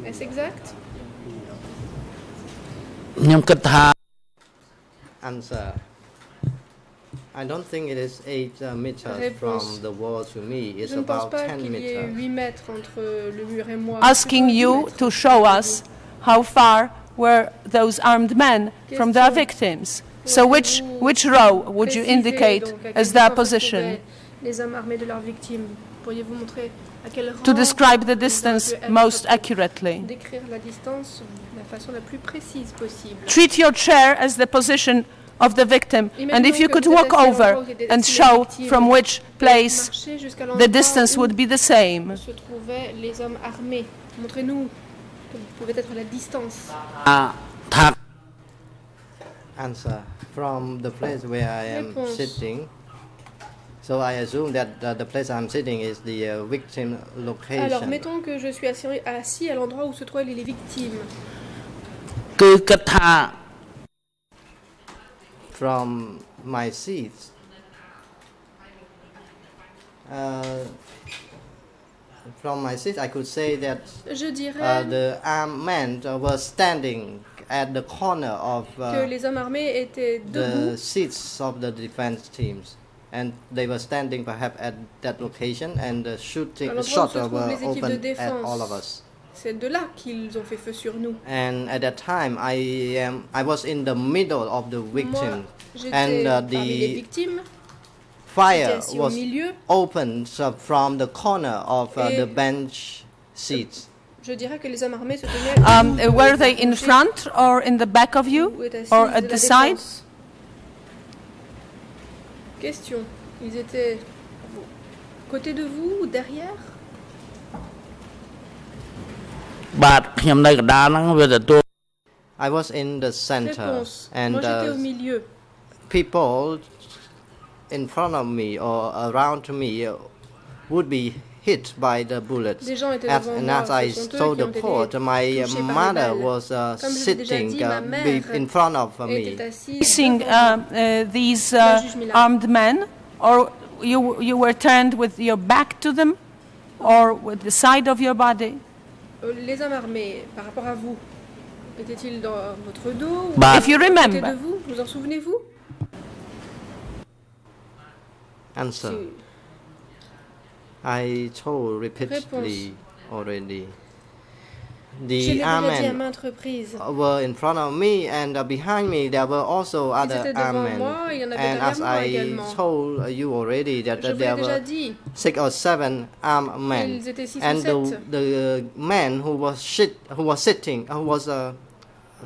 That's exact. Answer. I don't think it is 8 uh, meters Réponse. from the wall to me. It's Je ne pense about 10 qu'il y ait meters. entre le mur et moi. Asking you mètres. to show us how far were those armed men from their Question. victims. So which which row would you indicate donc, as their position Les armés de leurs victimes. Pourriez-vous montrer à quel rang to describe the distance most accurately? Décrire la distance de la façon la plus précise possible. Treat your chair as the position of the victim. And if you could walk over and show from which place the distance would be the same. Answer from the place where I am sitting. So I assume that uh, the place I'm sitting is the uh, victim location. Alors mettons que je suis assis, à l'endroit où se trouvent les victimes from my seat. Uh, from my seat, I could say that Je dirais uh, the armed men were standing at the corner of uh, les hommes armés étaient the seats of the defense teams. And they were standing perhaps at that location, and the shooting shot were les équipes de opened at all of us. C'est de là qu'ils ont fait feu sur nous. And at that time, I am I was in the middle of the Moi, victim, j'étais and uh, parmi les the victimes. fire was milieu. opened uh, from the corner of uh, Et- the bench seats. Je dirais que les hommes armés se tenaient. Um, au- were they in front or in the back of you or at the side? Question. Ils étaient côté de vous ou derrière? បាទខ្ញុំនៅកណ្ដាលហ្នឹងវាទទួល I was in the center, Réponse. and Moi j'étais au uh, milieu. people in front of me or around me uh, would be hit by the bullets. Des gens étaient As, devant and moi, as ce I sont eux told qui ont the été court, my uh, touchés par les mother balles. was uh, Comme je l'ai déjà sitting dit, ma uh, mère be- in front of uh, me. était assise Facing devant uh, uh, these La uh, juge Mila. armed men, or you you were turned with your back to them, or with the side of your body? Euh, Les hommes armés, par rapport à vous, étaient-ils dans votre dos ou Bah. If you à côté remember. de vous Vous en souvenez-vous? Answer. Si- I told repeatedly already. The l'ai déjà dit à armed maintes reprises. were in front of me, and uh, behind me there were also other étaient devant armed men. moi, il y en avait And as I également. told you already, that uh, there were dit. six or seven armed men, Ils étaient six ou and the, the man who was shit, who was sitting, who was uh,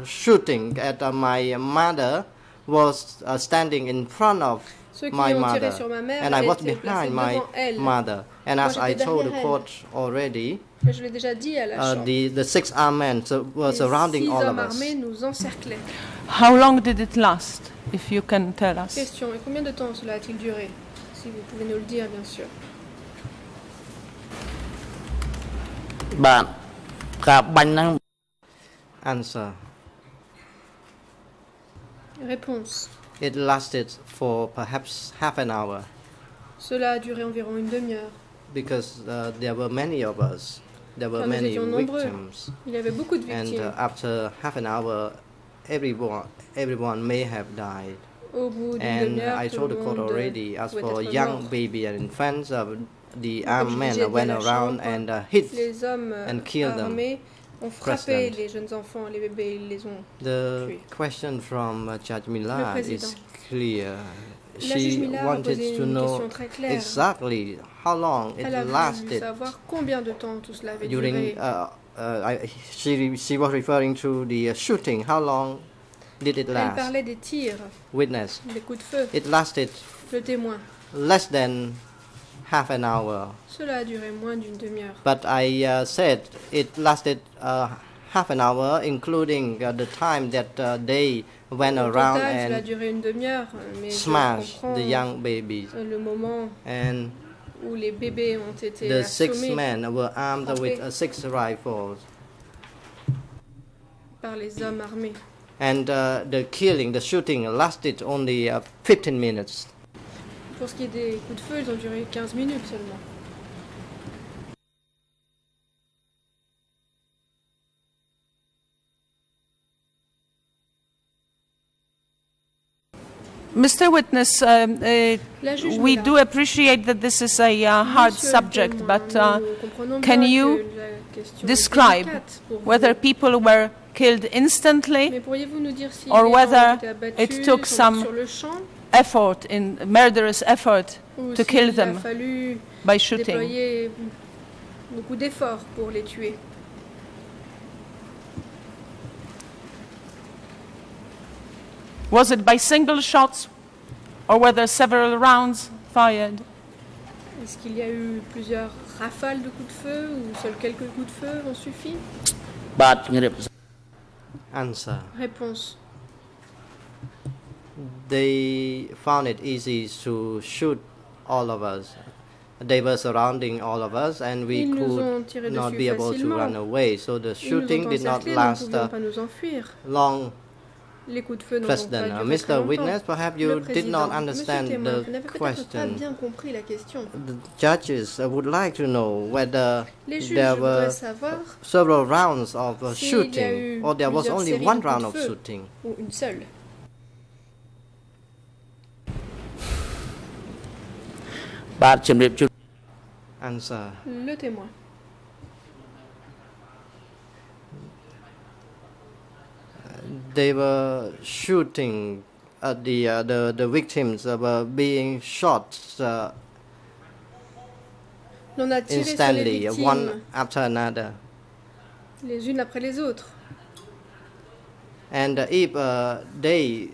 shooting at uh, my mother, was uh, standing in front of Ceux qui my ont mother. Tiré sur ma mère, and I was behind my mother. And Moi, as I told the court already, dit à la uh, the, the six armed men were surrounding all of us. Nous encerclaient. How long did it last, if you can tell us? Question, et combien de temps cela a-t-il duré Si vous pouvez nous le dire, bien sûr. Bạn, cả bánh năng. Answer. Réponse. It lasted for perhaps half an hour Cela a duré environ une demi-heure. because uh, there were many of us. There were Car nous many étions nombreux. victims. Il y avait beaucoup de And victimes. uh, after half an hour, everyone, everyone may have died. Au bout d'une And demi-heure, I tout told le the court monde already, as pouvait for être young mort. baby and infants, uh, the armed je men went la around chambre, and uh, hit les hommes euh, and killed them. armés ont frappé President. les jeunes enfants, les bébés, ils les ont The tués. question from uh, Judge Millar président. is clear. La She wanted to know exactly how long it Elle a lasted savoir combien de temps tout cela avait during. duré. Uh, uh, I, she she was referring to the uh, shooting. How long did it Elle last? parlait des tirs, Witness. des coups de feu, It lasted le témoin. less than half an hour. Cela a duré moins d'une demi-heure. But I uh, said it lasted uh, half an hour, including uh, the time that uh, they went Au around total, cela a and duré une demi-heure, mais smashed the young babies. le moment And où les bébés ont été the six men were armed with uh, six rifles. par les hommes armés. And uh, the killing, the shooting lasted only uh, 15 minutes. Pour ce qui est des coups de feu, ils ont duré 15 minutes seulement. Mr. Witness, um, uh, we do appreciate that this is a uh, hard subject, but uh, can you que la question est describe délicate pour vous. whether people were killed instantly Mais pourriez-vous nous dire si or whether ont été abattus it took some sur le champ effort, in murderous effort to kill them by shooting. Beaucoup d'efforts pour les tuer. Was it by single shots or were there several rounds fired? Est-ce qu'il y a eu plusieurs rafales de coups de feu ou seuls quelques coups de feu ont suffi? But, answer. Réponse. They found it easy to shoot all of us. They were surrounding all of us and we could not be able to run away. So the shooting did not encerclés, nous ne last uh, pas nous enfuir. long. Les coups de feu n'ont pas President, uh, Mr. Witness, perhaps you did not understand témoin, the question. bien compris la question. The judges would like to know whether there were several rounds of uh, s'il y a shooting or there was only one round of shooting. ou une seule. ។ បាទជំរាបជូន Answer. Le témoin. They were shooting at the uh, the the victims uh, were being shot uh, On a tiré sur les instantly, victimes one after another. les unes après les autres. And uh, if uh, they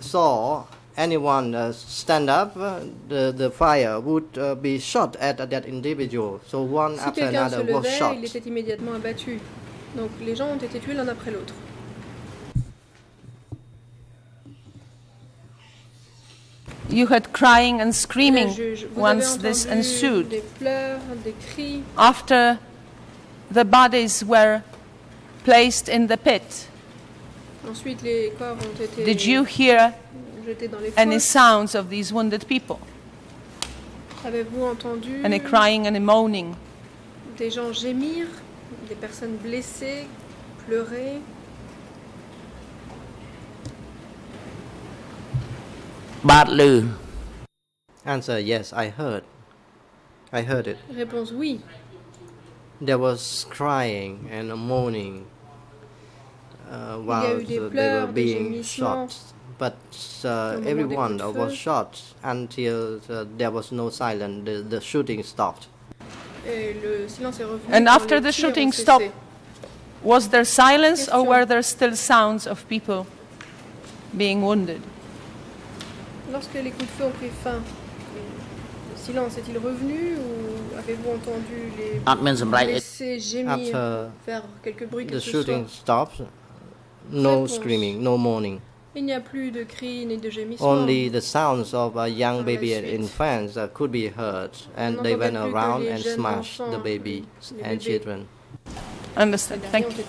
saw anyone uh, stand up, uh, the, the fire would uh, be shot at that individual. So one Si after quelqu'un se another was levait, shot. il était immédiatement abattu. Donc les gens ont été tués l'un après l'autre. You heard crying and screaming juge, once this ensued. des pleurs, des cris. After the bodies were placed in the pit, Ensuite, les corps ont été did you hear any sounds of these wounded people. Any crying any moaning? Des gens gémir, des personnes blessées, pleurer. Answer yes, I heard. I heard it. Réponse oui. There was crying and moaning uh, while they were being shot but uh, everyone was shot until uh, there was no silence. The, the shooting stopped. And after the shooting stopped, was there silence or were there still sounds of people being wounded? After? Uh, the shooting stopped. No screaming, no mourning. Il n'y a plus de cris ni de gémissements. Only the sounds of a young baby and infants could be heard, and they went around les and smashed the les and bébés. children. Understood. Les Thank you.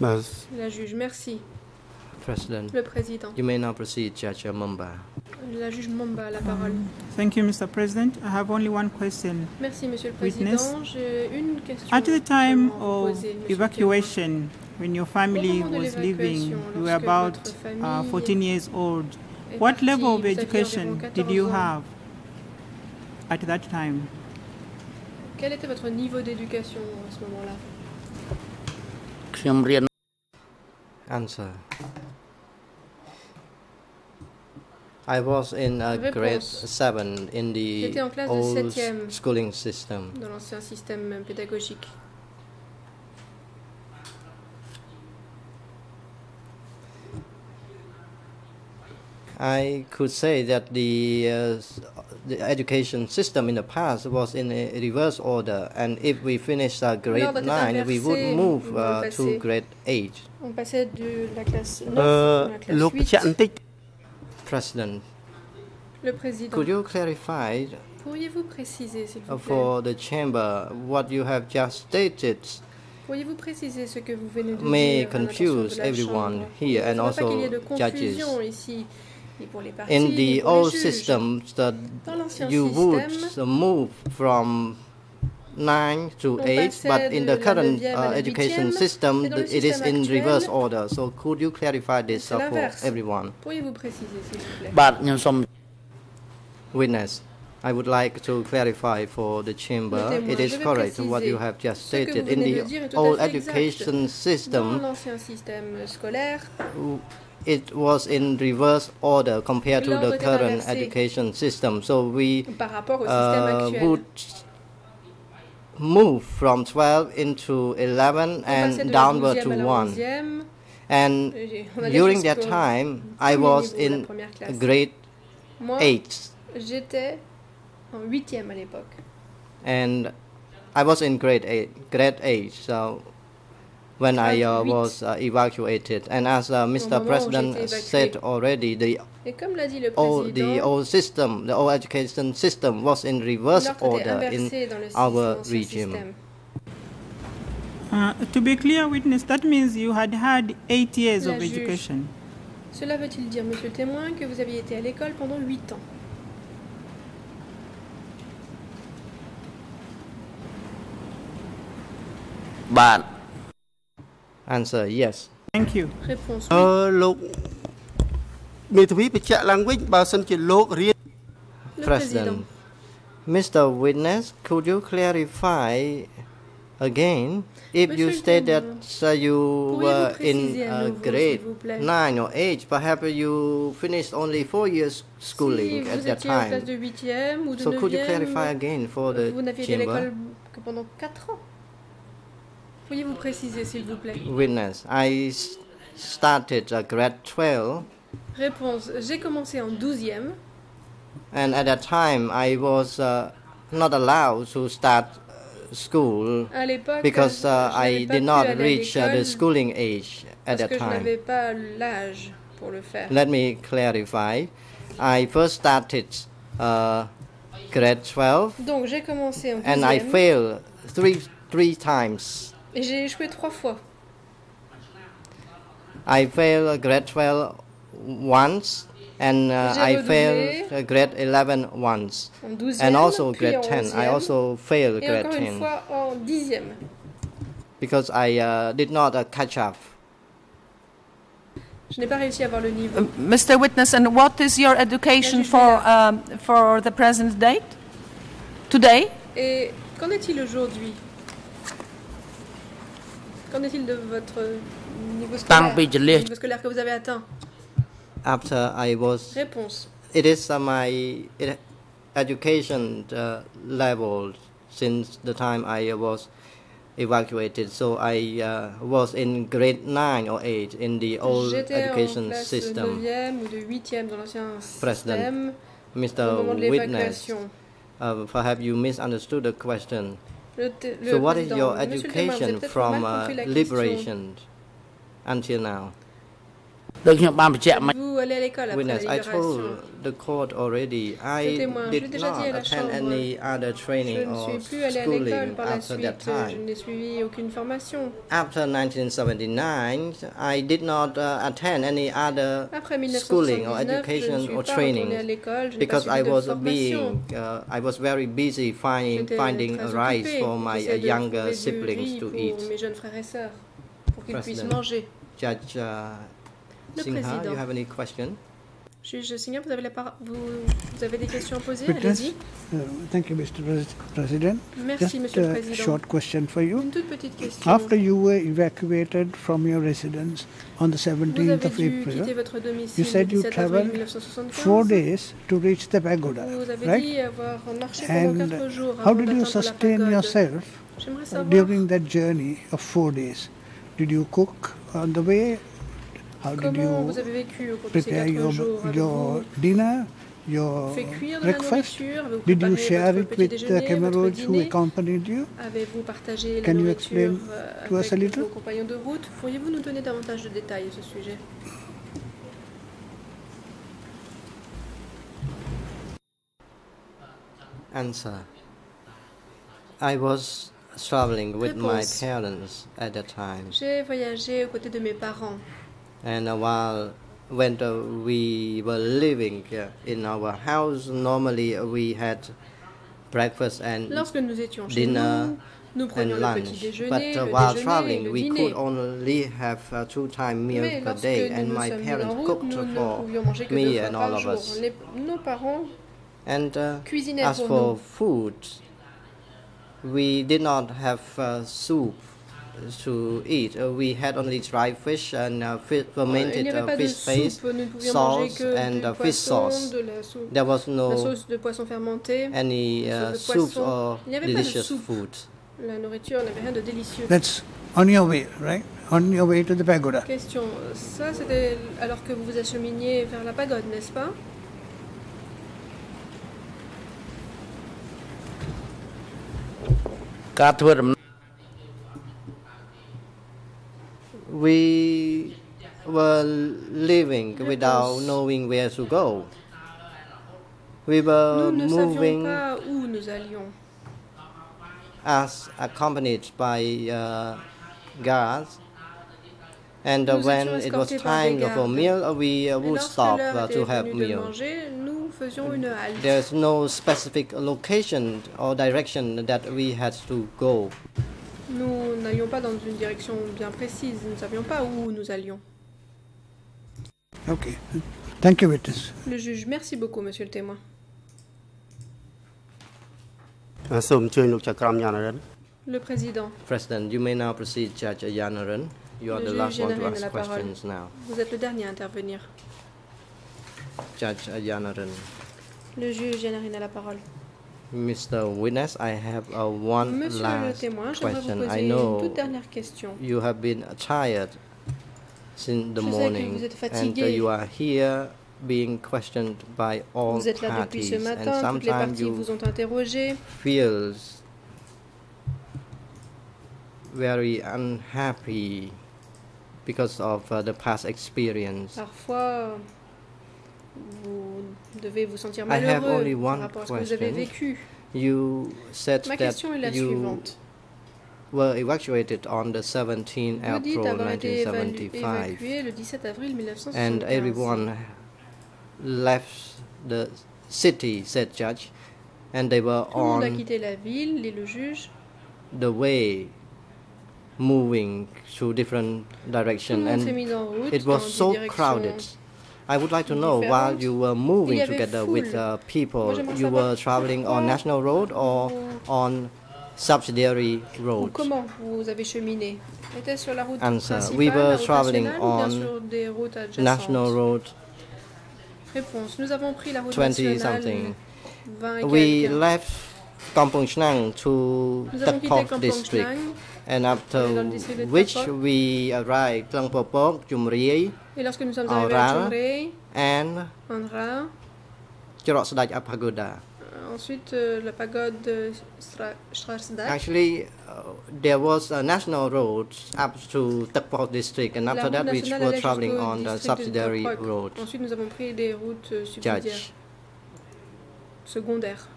Mas La juge, merci. President, Le président. you may now proceed, Judge Mumba. La juge Mamba a la parole. Thank you, Mr. President. I have only one question. Merci, Monsieur le. Président. J'ai une question. At the time of evacuation, when your family Au moment de was leaving, l'évacuation, you were lorsque about votre uh, famille 14 years old. est What partie, level of vous aviez education environ did you 14 ans. have at that time? Quel était votre niveau d'éducation à ce moment-là ខ្ញុំរៀន Answer. I was in uh, grade Réponse. 7 in the J'étais en classe de old septième. schooling system. dans l'ancien système pédagogique I could say that the, uh, the education system in the past was in a reverse order, and if we finish uh, grade non, nine, we would move uh, to grade eight. On euh, President, Could you clarify préciser, vous uh, plaît, for the chamber what you have just stated? Pourriez-vous préciser ce que vous venez de may confuse à everyone here and also judges. Ici in the old system, that you would move from 9 to 8, but in the current uh, education system, it is in reverse order. So could you clarify this uh, for everyone? But Witness, I would like to clarify for the chamber. It is correct what you have just stated. In the old education system, it was in reverse order compared to the current education system. So we par rapport au uh, would move from 12 into 11 On and downward to 1. And Et on allait during that time, I was niveau de la in grade Moi, 8 j'étais en huitième à l'époque. and I was in grade 8, grade 8. So when I uh, was uh, evacuated, and as uh, Mr. President said already, the Et comme l'a dit le old, the old system, the old education system was in reverse order in inversé dans le our ancien regime. Uh, to be clear witness, that means you had had eight years La of juge. education. Cela veut-il dire, monsieur le témoin, que vous aviez été à l'école pendant huit ans ။បាទ Answer yes. Thank you. Réponse អឺ oui. លោកមេធាវីបញ្ជាក់ឡើងវិញបើសិនជាលោករៀន Le President. président. Mr. Witness, could you clarify again if you Monsieur le state that témoin, uh, you pourriez-vous were in préciser à uh, nouveau, grade s'il vous plaît? 9 or 8, perhaps you finished only four years Si schooling at vous that étiez en classe time. de huitième ou de So could you clarify neuvième, again for the vous n'aviez été à l'école chamber? que pendant quatre ans. Pourriez-vous préciser, s'il vous plaît Witness, I s- started grade 12 Réponse. J'ai commencé en douzième. and at that time I was uh, not allowed to start uh, school because je uh, I pas did not reach uh, the schooling age at parce that que je time. n'avais pas l'âge pour le faire. Let me clarify. I first started uh, grade 12 Donc j'ai commencé en and I failed three, three times. Et j'ai échoué trois fois. I failed grade 12 once and uh, J'ai I failed grade 11 once. En douzième, And also puis grade en 10. I onzième, also failed et grade encore une 10 fois en dixième. because I uh, did not uh, catch up. Je n'ai pas réussi à avoir le niveau. Mr. Witness, and what is your education for, um, for the present date? Today? Et qu'en est-il aujourd'hui? Qu'en est-il de votre niveau scolaire, niveau scolaire que vous avez atteint After I was, Réponse. It is my education uh, level since the time I was evacuated. So I uh, was in grade 9 or 8 in the old education system. President, Mr. Witness, uh, perhaps you misunderstood the question. Le, té- le so what is your Monsieur le témoin, vous avez education from uh, compris la question. liberation until now? ដូចខ្ញុំបានបញ្ជាក់មិញ Vous allez à l'école après Witness, la I libération. told the court already I témoin, je l'ai did déjà not dit à la attend chambre. any other Je training ne or suis plus allé à l'école schooling par la after suite. that Je time. n'ai suivi aucune formation. After 1979, I did not uh, attend any other Après schooling or 1979, je ne education suis or pas training retourné à l'école, je n'ai pas because I suivi de was formation. being uh, I was very busy finding J'étais finding a très rice occupée. for my uh, J'essayais de younger trouver du siblings riz to pour eat. mes jeunes frères et sœurs, pour qu'ils puissent President. manger. Judge uh, Le Singha, président. you have any question? Juge Signan, vous avez, la par- vous, vous avez des questions à poser Allez-y. uh, thank you, Mr. Pres- President. Merci, Just Monsieur le a Président. short question for you. Une toute petite question. After you were evacuated from your residence on the Vous 17th avez of April, votre you le said you 17 avril traveled 1975. four days to reach the pagoda, Vous avez right? dit avoir marché pendant And quatre jours how did you sustain pagode. yourself during that journey of four days? Did you cook on the way? How did comment you vous avez vécu au cours de ces prepare quatre your, jours. your Avez-vous dinner, your fait cuire de la breakfast? nourriture Avez-vous Did you préparé share votre it petit with the who accompanied you? Avez-vous partagé la Can you nourriture explain euh, to us a avec little? vos compagnons de route? Pourriez-vous nous donner davantage de détails à ce sujet? Answer. I was traveling with my parents at that time. J'ai voyagé aux côtés de mes parents. And while when uh, we were living uh, in our house, normally uh, we had breakfast and Lorsque nous étions chez dinner nous, nous prenions and le petit lunch. déjeuner, But uh, le while déjeuner et traveling, le we dîner. could only have uh, two-time meals Mais per lorsque day, nous and nous my sommes parents en route, cooked nous ne for pouvions manger que me deux fois and all par of jour. us. Les- nos parents And uh, cuisinaient as pour for nous. food, we did not have uh, soup to eat. Uh, we had only dry fish and uh, uh fish, fermented uh, fish paste, sauce, and uh, fish sauce. Soupe, there was no any uh, euh, soups or delicious food. That's on your way, right? On your way to the pagoda. Question. Ça, c'était alors que vous vous acheminiez vers la pagode, n'est-ce pas? Cartwheel We were living without knowing where to go. We were Nous ne savions moving pas où nous as accompanied by uh, guards. And uh, when it was escortés par des time for meal, uh, we uh, would stop uh, to have meal. manger, nous faisions une halte. There's no specific location or direction that we had to go. Nous n'allions pas dans une direction bien précise. Nous ne savions pas où nous allions. Ok. Thank you, witness. Le juge, merci beaucoup, monsieur le témoin. Le président. President, you may now proceed, Judge Ayanaran. You are le the last one to ask questions now. Vous êtes le dernier à intervenir. Judge Ayanaran. Le juge Yanarin a la parole. Mr. Witness, I have uh, one Monsieur le last témoin, j'aimerais vous question. I know toute dernière question. you have been tired since the Je morning, and uh, you are here being questioned by all Vous êtes là depuis parties, ce matin, les sometimes you vous ont interrogé. feels very unhappy because of uh, the past experience. Parfois, vous devez vous sentir I have malheureux only par one rapport à ce que vous avez question. vécu. You said Ma that est la you suivante. were evacuated on the 17th Vous dites April avoir été 1975, évacué le 17 avril and 1975. everyone left the city, said judge, and they were Tout le monde a on quitté la ville et le juge. the way moving through different directions and route it was so crowded I would like to know while you were moving together with uh, people you were traveling on national road or on subsidiary Ou roads? comment vous avez cheminé? Sur la route Answer. We were traveling nationale, ou bien on sur des routes adjacentes? National road Réponse. Nous avons pris la route 20 nationale something. 20 we left Kampong Chhnang to Nous avons quitté Takpok Kampong district and after dans le district de which we arrived Klang Popok, Chumriei Et lorsque nous sommes arrivés à Oral and Chorok Sedaj Apagoda euh, ensuite euh, la pagode Stra- Strasdaq. Actually, uh, there was a national road up to Takpok district, and after that we were traveling on the subsidiary road. Ensuite, nous avons pris des routes euh, subsidiaires, Judge. secondaires.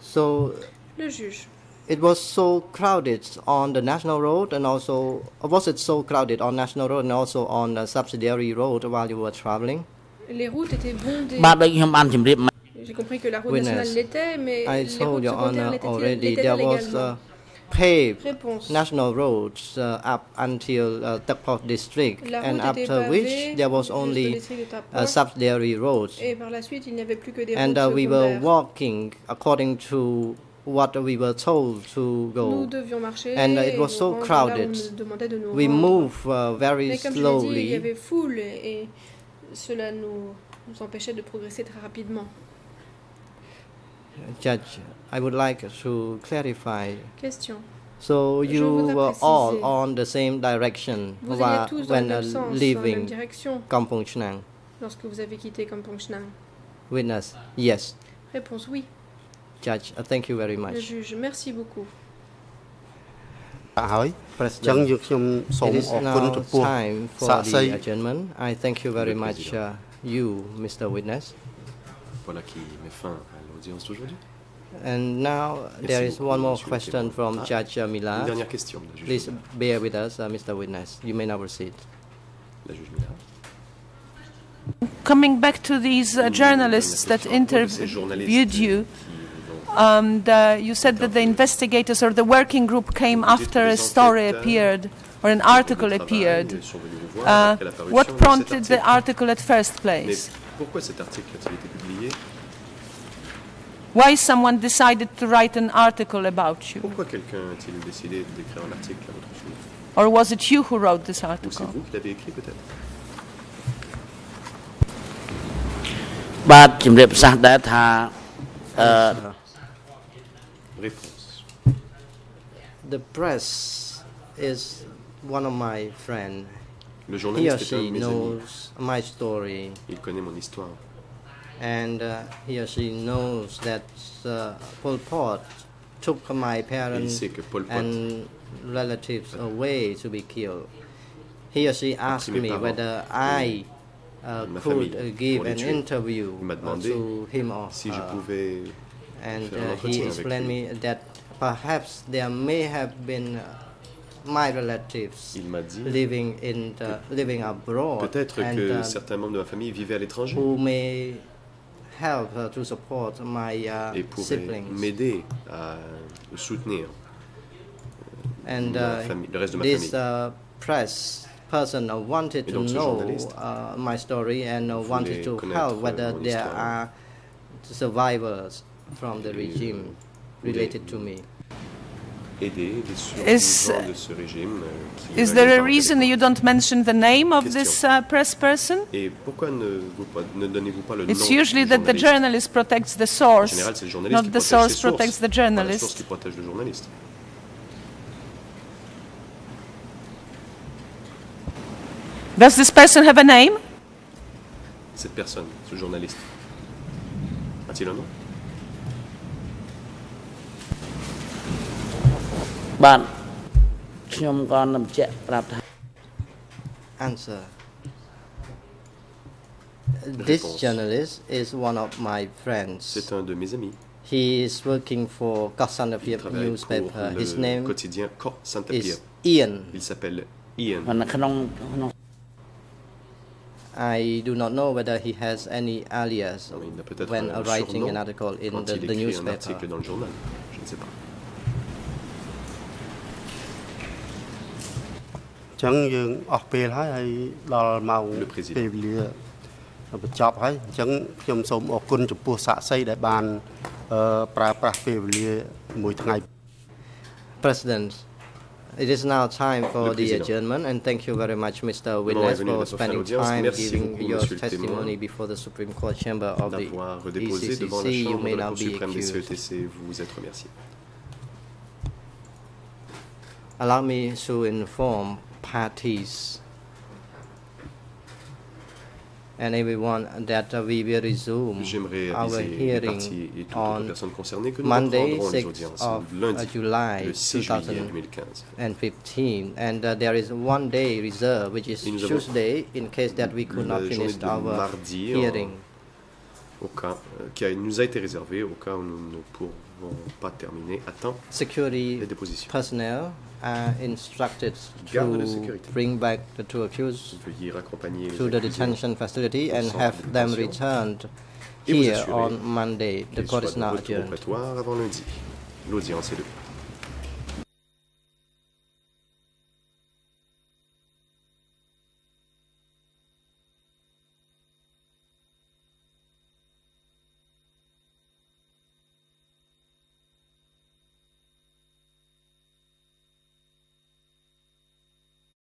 So Le juge it was so crowded on the national road and also was it so crowded on national road and also on the subsidiary road while you were traveling? Witness, I told Your Honor already. there was uh, paved national roads uh, up until uh, district, and after which there was only uh, subsidiary roads. And uh, we were walking according to what we were told to go. And it was so rendre là où crowded. on nous demandait de nous We move uh, very Mais comme je l'ai dit, slowly, avait foule et cela nous, nous empêchait de progresser très rapidement. Judge. I would like to clarify. Question. So you were all on the same direction Vous while- tous when uh, même sens, dans la même leaving direction Kampong Chhnang. lorsque vous avez quitté Kampong Chhnang Witness. Yes. Réponse oui judge. Uh, thank you very much. Le juge, merci beaucoup. President, it is now time for the adjournment I thank you very much uh, you Mr witness Voilà qui met fin à l'audience d'aujourd'hui And now there is one more question from Judge uh, Milart. Dernière question, Please bear with us, uh, Mr. Witness. You may now proceed. La Milart. Coming back to these uh, journalists that interviewed you, um, the, you said that the investigators or the working group came after a story appeared or an article appeared. Ils sont venus nous voir Uh, après la parution what prompted the article. article at first place? pourquoi cet article a-t-il été publié Why someone decided to write an article about you? Pourquoi quelqu'un a-t-il décidé d'écrire un article à votre sujet Or was it you who wrote this Ou c'est article? vous Réponse. The press is one of my friends. Le He or journaliste est un she mes amis. knows my story, Il connaît mon histoire. and uh, he or she knows that uh, Pol Pot took my parents sait que Pol Pot and relatives away to be killed. He or she asked me whether I uh, could uh, give an interview uh, to him or her. And uh, he explained me that perhaps there may have been uh, my relatives Il m'a dit. living in the, living abroad peut-être and que uh, certains membres de ma famille vivaient à l'étranger. who may help uh, to support my uh, et pourraient m'aider à soutenir and uh, famille- le reste de ma this famille. uh, press person wanted to know uh, my story and wanted to help euh, whether there are survivors from the regime related to me Is- survivants de ce régime. qui Is there a reason you don't mention the name of this uh, press person? Et pourquoi ne, vous pas- ne donnez-vous pas le It's usually that the journalist protects the source, général, c'est le journaliste not the source protects the pas la source journalist. qui protège le journaliste. Does this person have a name? Cette personne, ce journaliste, a-t-il un nom answer This journalist is one of my friends. C'est un de mes amis. He is working for Koh Santepheap newspaper. His name quotidien is Ian. Il s'appelle Ian. I do not know whether he has any alias when writing an article in the, the newspaper. ចឹងយើងអស់ពេលហើយហើយដល់ម៉ោងពេលវេលាបញ្ចប់ហើយអញ្ចឹងខ្ញុំសូមអរគុណចំពោះសាក់សីដែលបានអឺប្រើប្រាស់ពេលវេលាមួយថ្ងៃ President, it is now time for Le the Président. adjournment, and thank you very much, Mr. est Witness, venu for notre fin spending d'audience. time Merci giving beaucoup, your monsieur le témoin, testimony before the Supreme Court chamber of the D'avoir déposé devant la ECCC. You Chambre may de la now Cour be suprême des accused. CETC. Vous vous êtes remercié. Allow me to inform parties and everyone that we will resume J'aimerais our aviser les hearing parties et toutes autres on personnes concernées que nous Monday, reprendrons les 6th audiences of lundi, July le 6 juillet 2015. 2015, and uh, there is one day reserved, which is Tuesday, in case that we could not finish our mardi en- hearing. au cas, euh, qui a- nous a été réservé au cas où nous ne pourrons pas terminer à temps Security les dépositions. personnel are instructed Garde de to bring back the two accused Veuillez raccompagner les to the accusés detention facility and have de them returned here on Monday. The qu'ils court is now retour au adjourned.